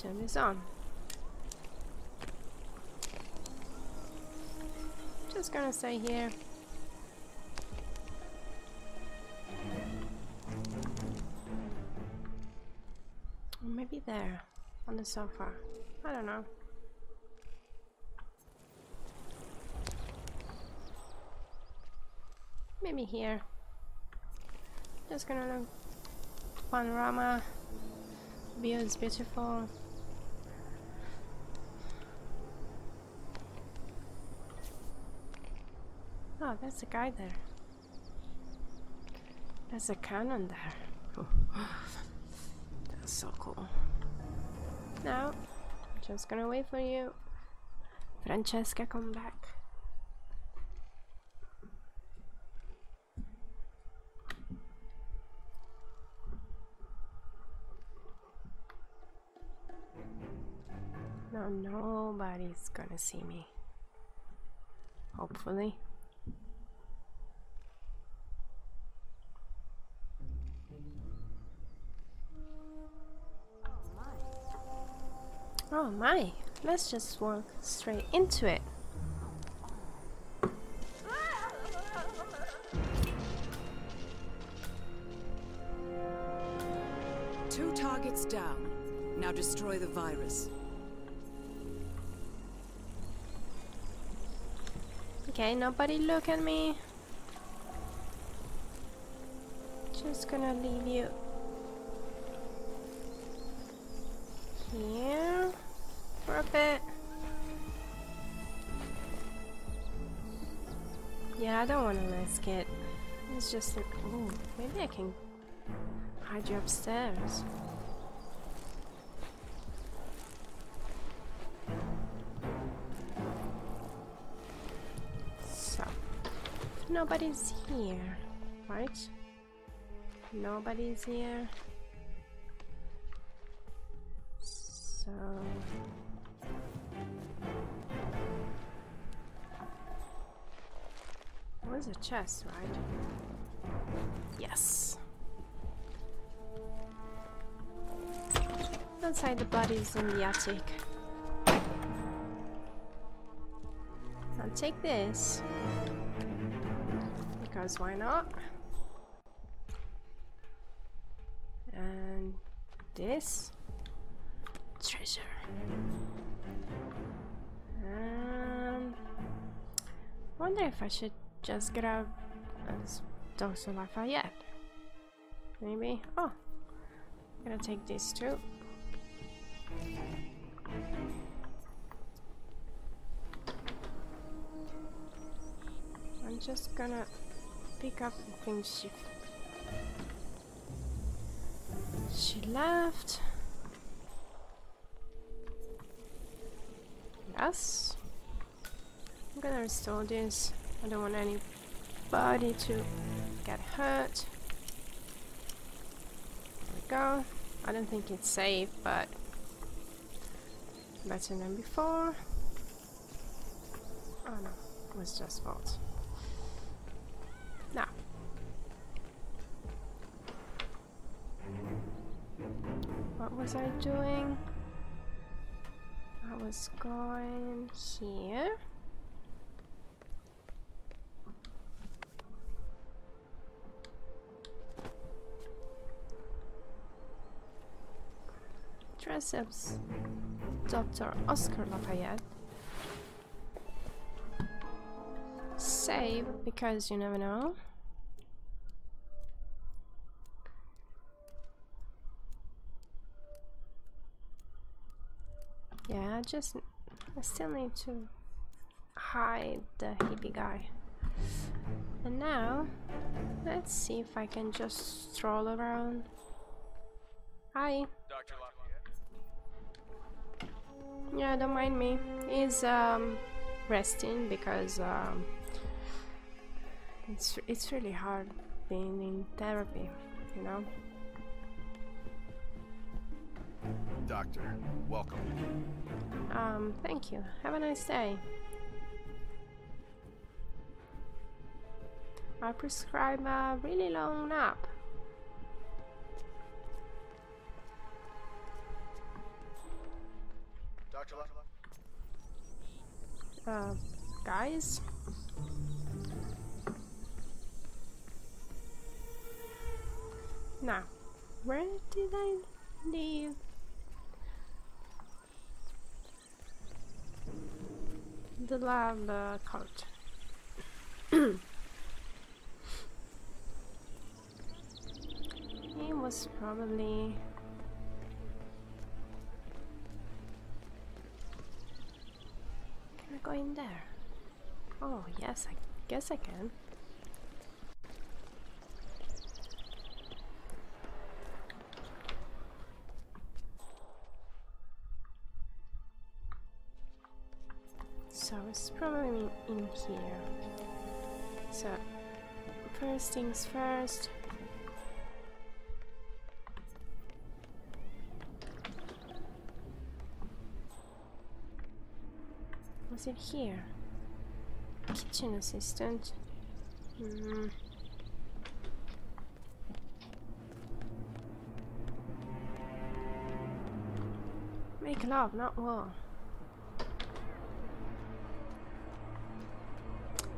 Turn this on. Just gonna stay here. There, on the sofa. I don't know. Maybe here. Just gonna look. Panorama. View is beautiful. Oh, there's a guy there. There's a cannon there. Oh. That's so cool. Now, I'm just gonna wait for you. Francesca, come back. No, nobody's gonna see me. Hopefully. Oh my, let's just walk straight into it. Two targets down. Now destroy the virus. Okay, nobody look at me. Just gonna leave you here for a bit. Yeah, I don't want to risk it. It's just like, oh, maybe I can hide you upstairs. So, nobody's here, right? Nobody's here. A chest, right? Yes. Outside the bodies in the attic. I'll take this. Because why not? And this. Treasure. Um, wonder if I should just grab as Dr. Lafayette. Maybe. Oh, I'm gonna take these two. I'm just gonna pick up the things she she left. Yes. I'm gonna restore this. I don't want anybody to get hurt. There we go. I don't think it's safe, but better than before. Oh no, it was just fault. Now. What was I doing? I was going here. As Dr. Oscar Lafayette. Save, because you never know. Yeah, I just I still need to hide the hippie guy. And now, let's see if I can just stroll around. Hi. Yeah, don't mind me. He's um, resting because um, it's it's really hard being in therapy, you know. Doctor, welcome. Um, thank you. Have a nice day. I prescribe a really long nap. Uh, guys? Now, where did I leave? The lab uh, cart. he was probably Can I go in there? Oh, yes, I guess I can. So it's probably in here. So, first things first. Was it here? Kitchen assistant. Hmm. Make love, not war.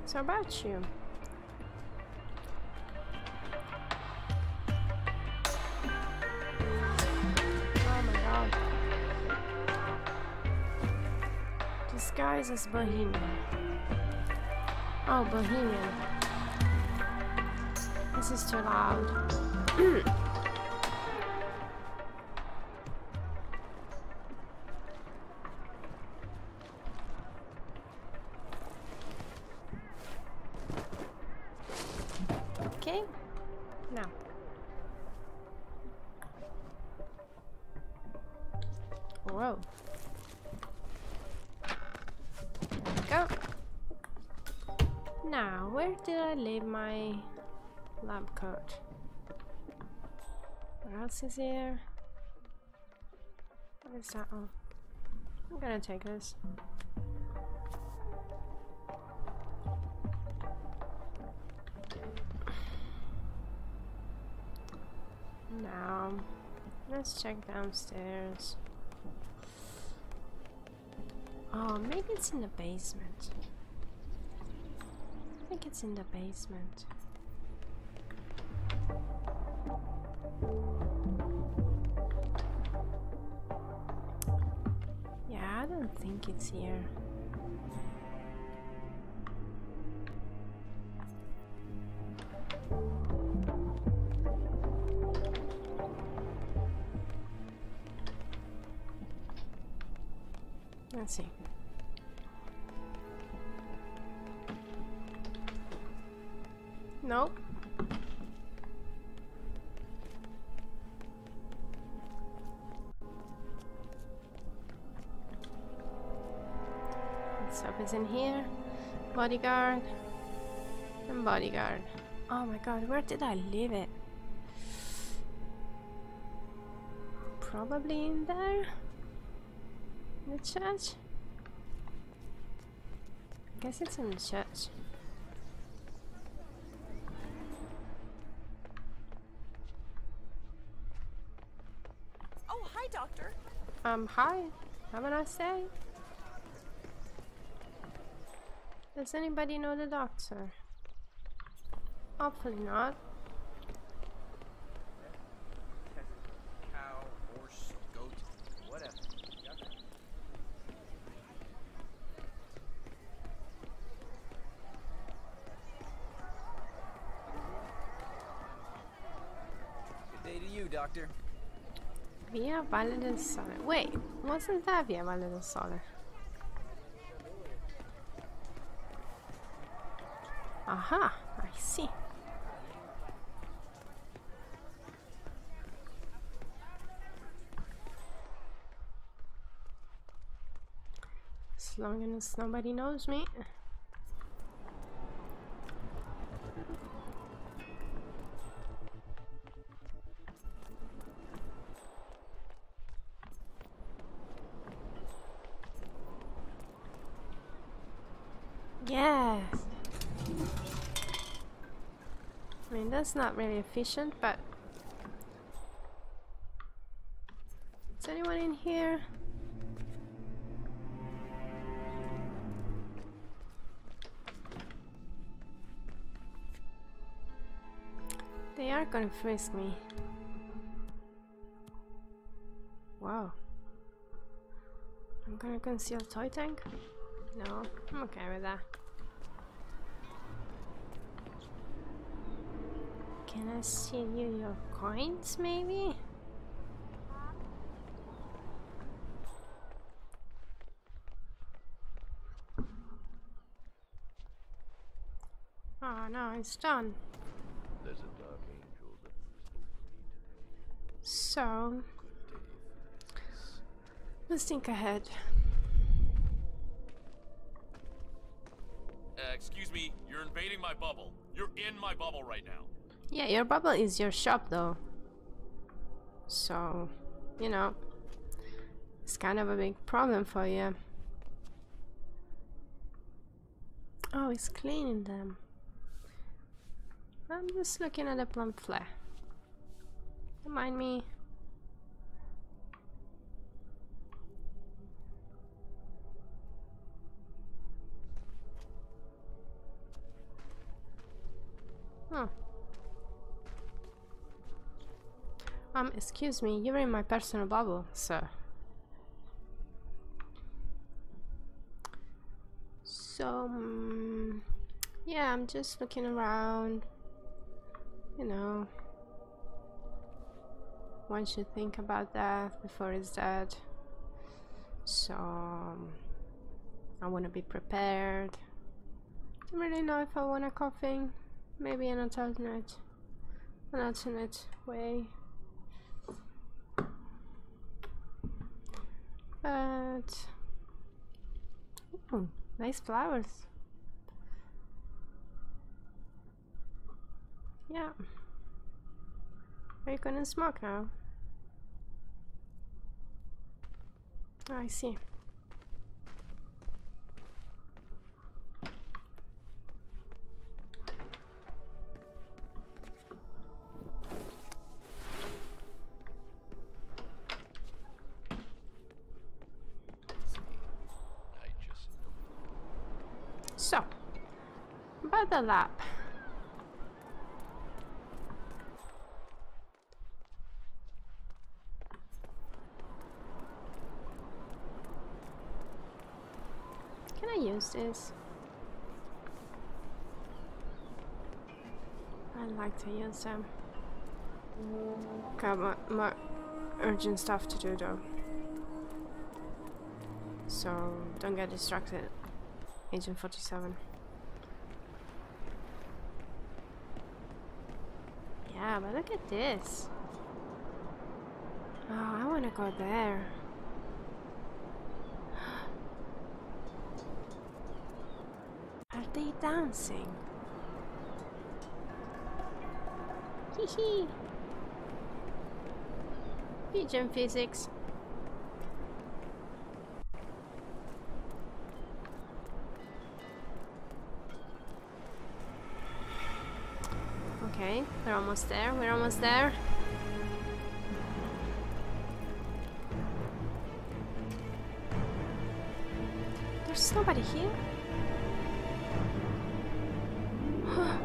So about you. Disguise as Bohemian. Oh, Bohemian. This is too loud. coat? What else is here? What is that? Oh, I'm gonna take this. Now, let's check downstairs. Oh, maybe it's in the basement. I think it's in the basement. Yeah, I don't think it's here. Let's see. Is in here. Bodyguard. And bodyguard. Oh my god, where did I leave it? Probably in there? In the church? I guess it's in the church. Oh, hi, Doctor. Um, hi. Have a nice day. Does anybody know the doctor? Hopefully not. Cow, horse, goat, whatever. Good day to you, Doctor. Via Valle del Sole. Wait, wasn't that Via Valle del Sole? Aha, I see. As long as nobody knows me. That's not really efficient, but... Is anyone in here? They are gonna frisk me. Wow. I'm gonna conceal toy tank? No, I'm okay with that. Can I steal you your coins, maybe? Oh no, it's done. There's a dark angel that So, let's think ahead. Uh, excuse me, you're invading my bubble. You're in my bubble right now. Yeah, your bubble is your shop though. So, you know, it's kind of a big problem for you. Oh, it's cleaning them. I'm just looking at the plump flare. Remind me. Um, excuse me, you're in my personal bubble, sir. So, um, yeah, I'm just looking around. You know, one should think about that before it's dead. So, um, I want to be prepared. Don't really know if I want a coffin. maybe an alternate, an alternate way. But ooh, nice flowers. Yeah. Are you gonna smoke now? Oh, I see. The. Can I use this? I'd like to use them. Got more, more urgent stuff to do though. So don't get distracted. Agent 47. But look at this. Oh, I want to go there. Are they dancing? Hee hee. Pigeon physics. Okay, we're almost there, we're almost there. There's nobody here? Huh.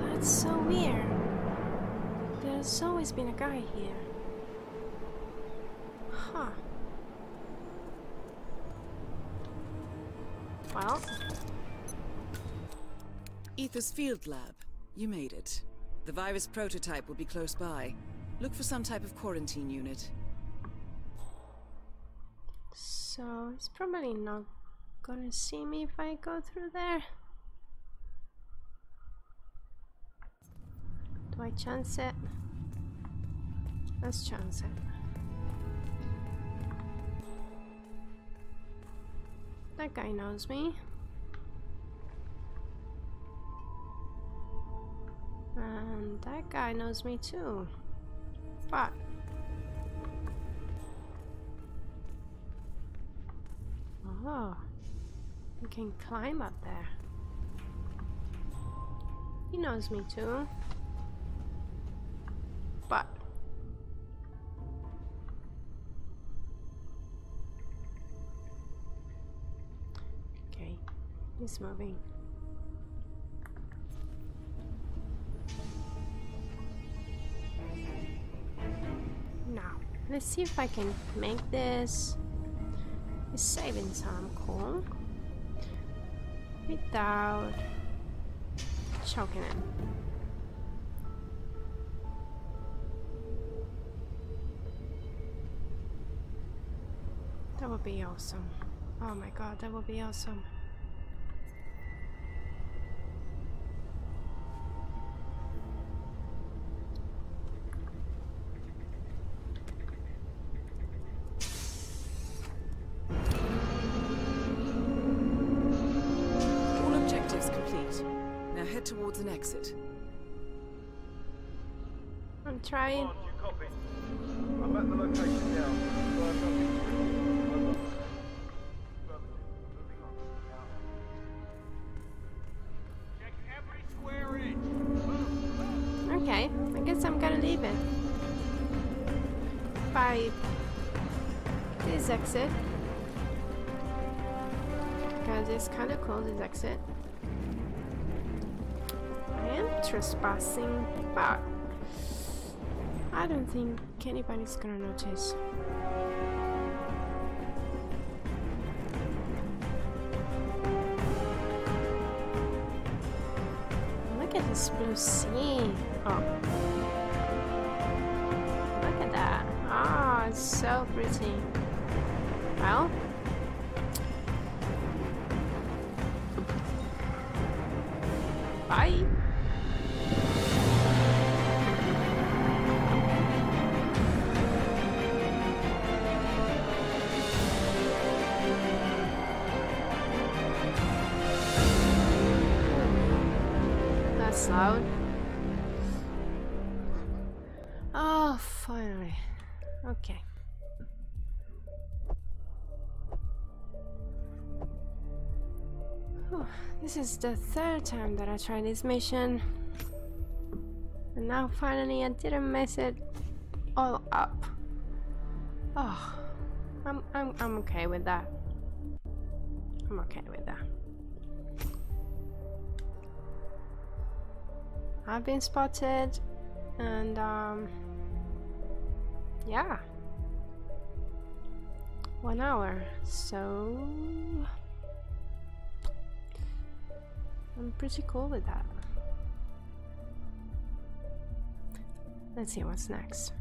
That's so weird. There's always been a guy here. Huh. Well, Ether's field lab. You made it. The virus prototype will be close by. Look for some type of quarantine unit. so it's probably not gonna see me if I go through there. Do I chance it? Let's chance it. That guy knows me. That guy knows me too. But Oh, you can climb up there. He knows me too. But Okay, he's moving. Let's see if I can make this is saving some coal without choking it. That would be awesome. Oh my god, that would be awesome. Exit. Because it's kinda cool, this exit. I am trespassing, but I don't think anybody's gonna notice. Look at this blue sea. Oh. Look at that. Ah, it's so pretty. Well. This is the third time that I tried this mission. And now finally I didn't mess it all up. Oh, I'm, I'm, I'm okay with that. I'm okay with that. I've been spotted and um yeah one hour so I'm pretty cool with that. Let's see what's next.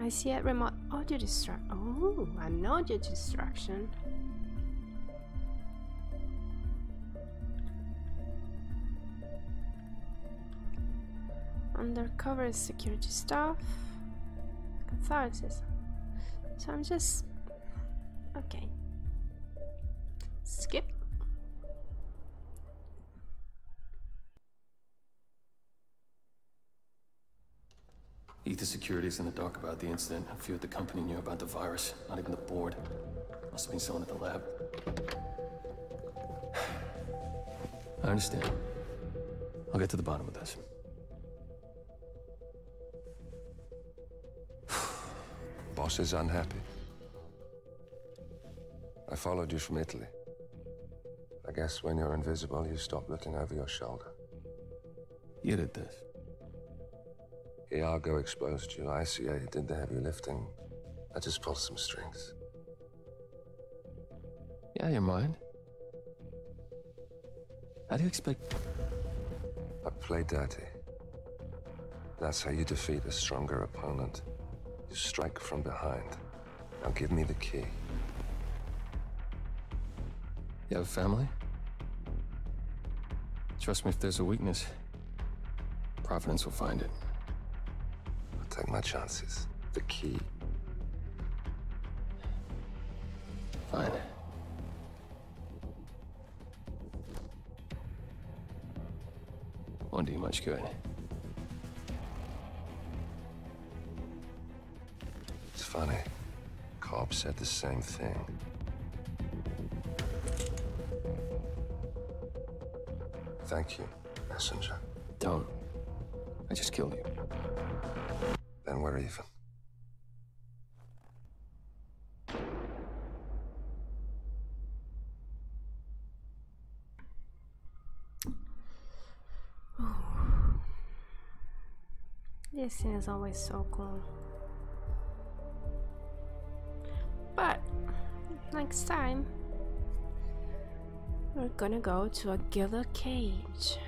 I see a remote audio distraction oh an audio distraction. Undercover security staff. Catharsis. So I'm just okay. Skip Ether Security's in the dark about the incident. I feared the company knew about the virus. Not even the board. Must have been someone at the lab. I understand. I'll get to the bottom of this. Boss is unhappy. I followed you from Italy. I guess when you're invisible, you stop looking over your shoulder. You did this. Iago exposed you. ICA did the heavy lifting. I just pulled some strings. Yeah, you're mine. How do you expect... I play dirty. That's how you defeat a stronger opponent. You strike from behind. Now give me the key. You have a family? Trust me, if there's a weakness, Providence will find it. Take my chances. The key. Fine. Won't do much good. It's funny. Cobb said the same thing. Thank you, messenger. Don't. I just killed you. We're even. This scene is always so cool. But next time we're gonna go to a Gila cage.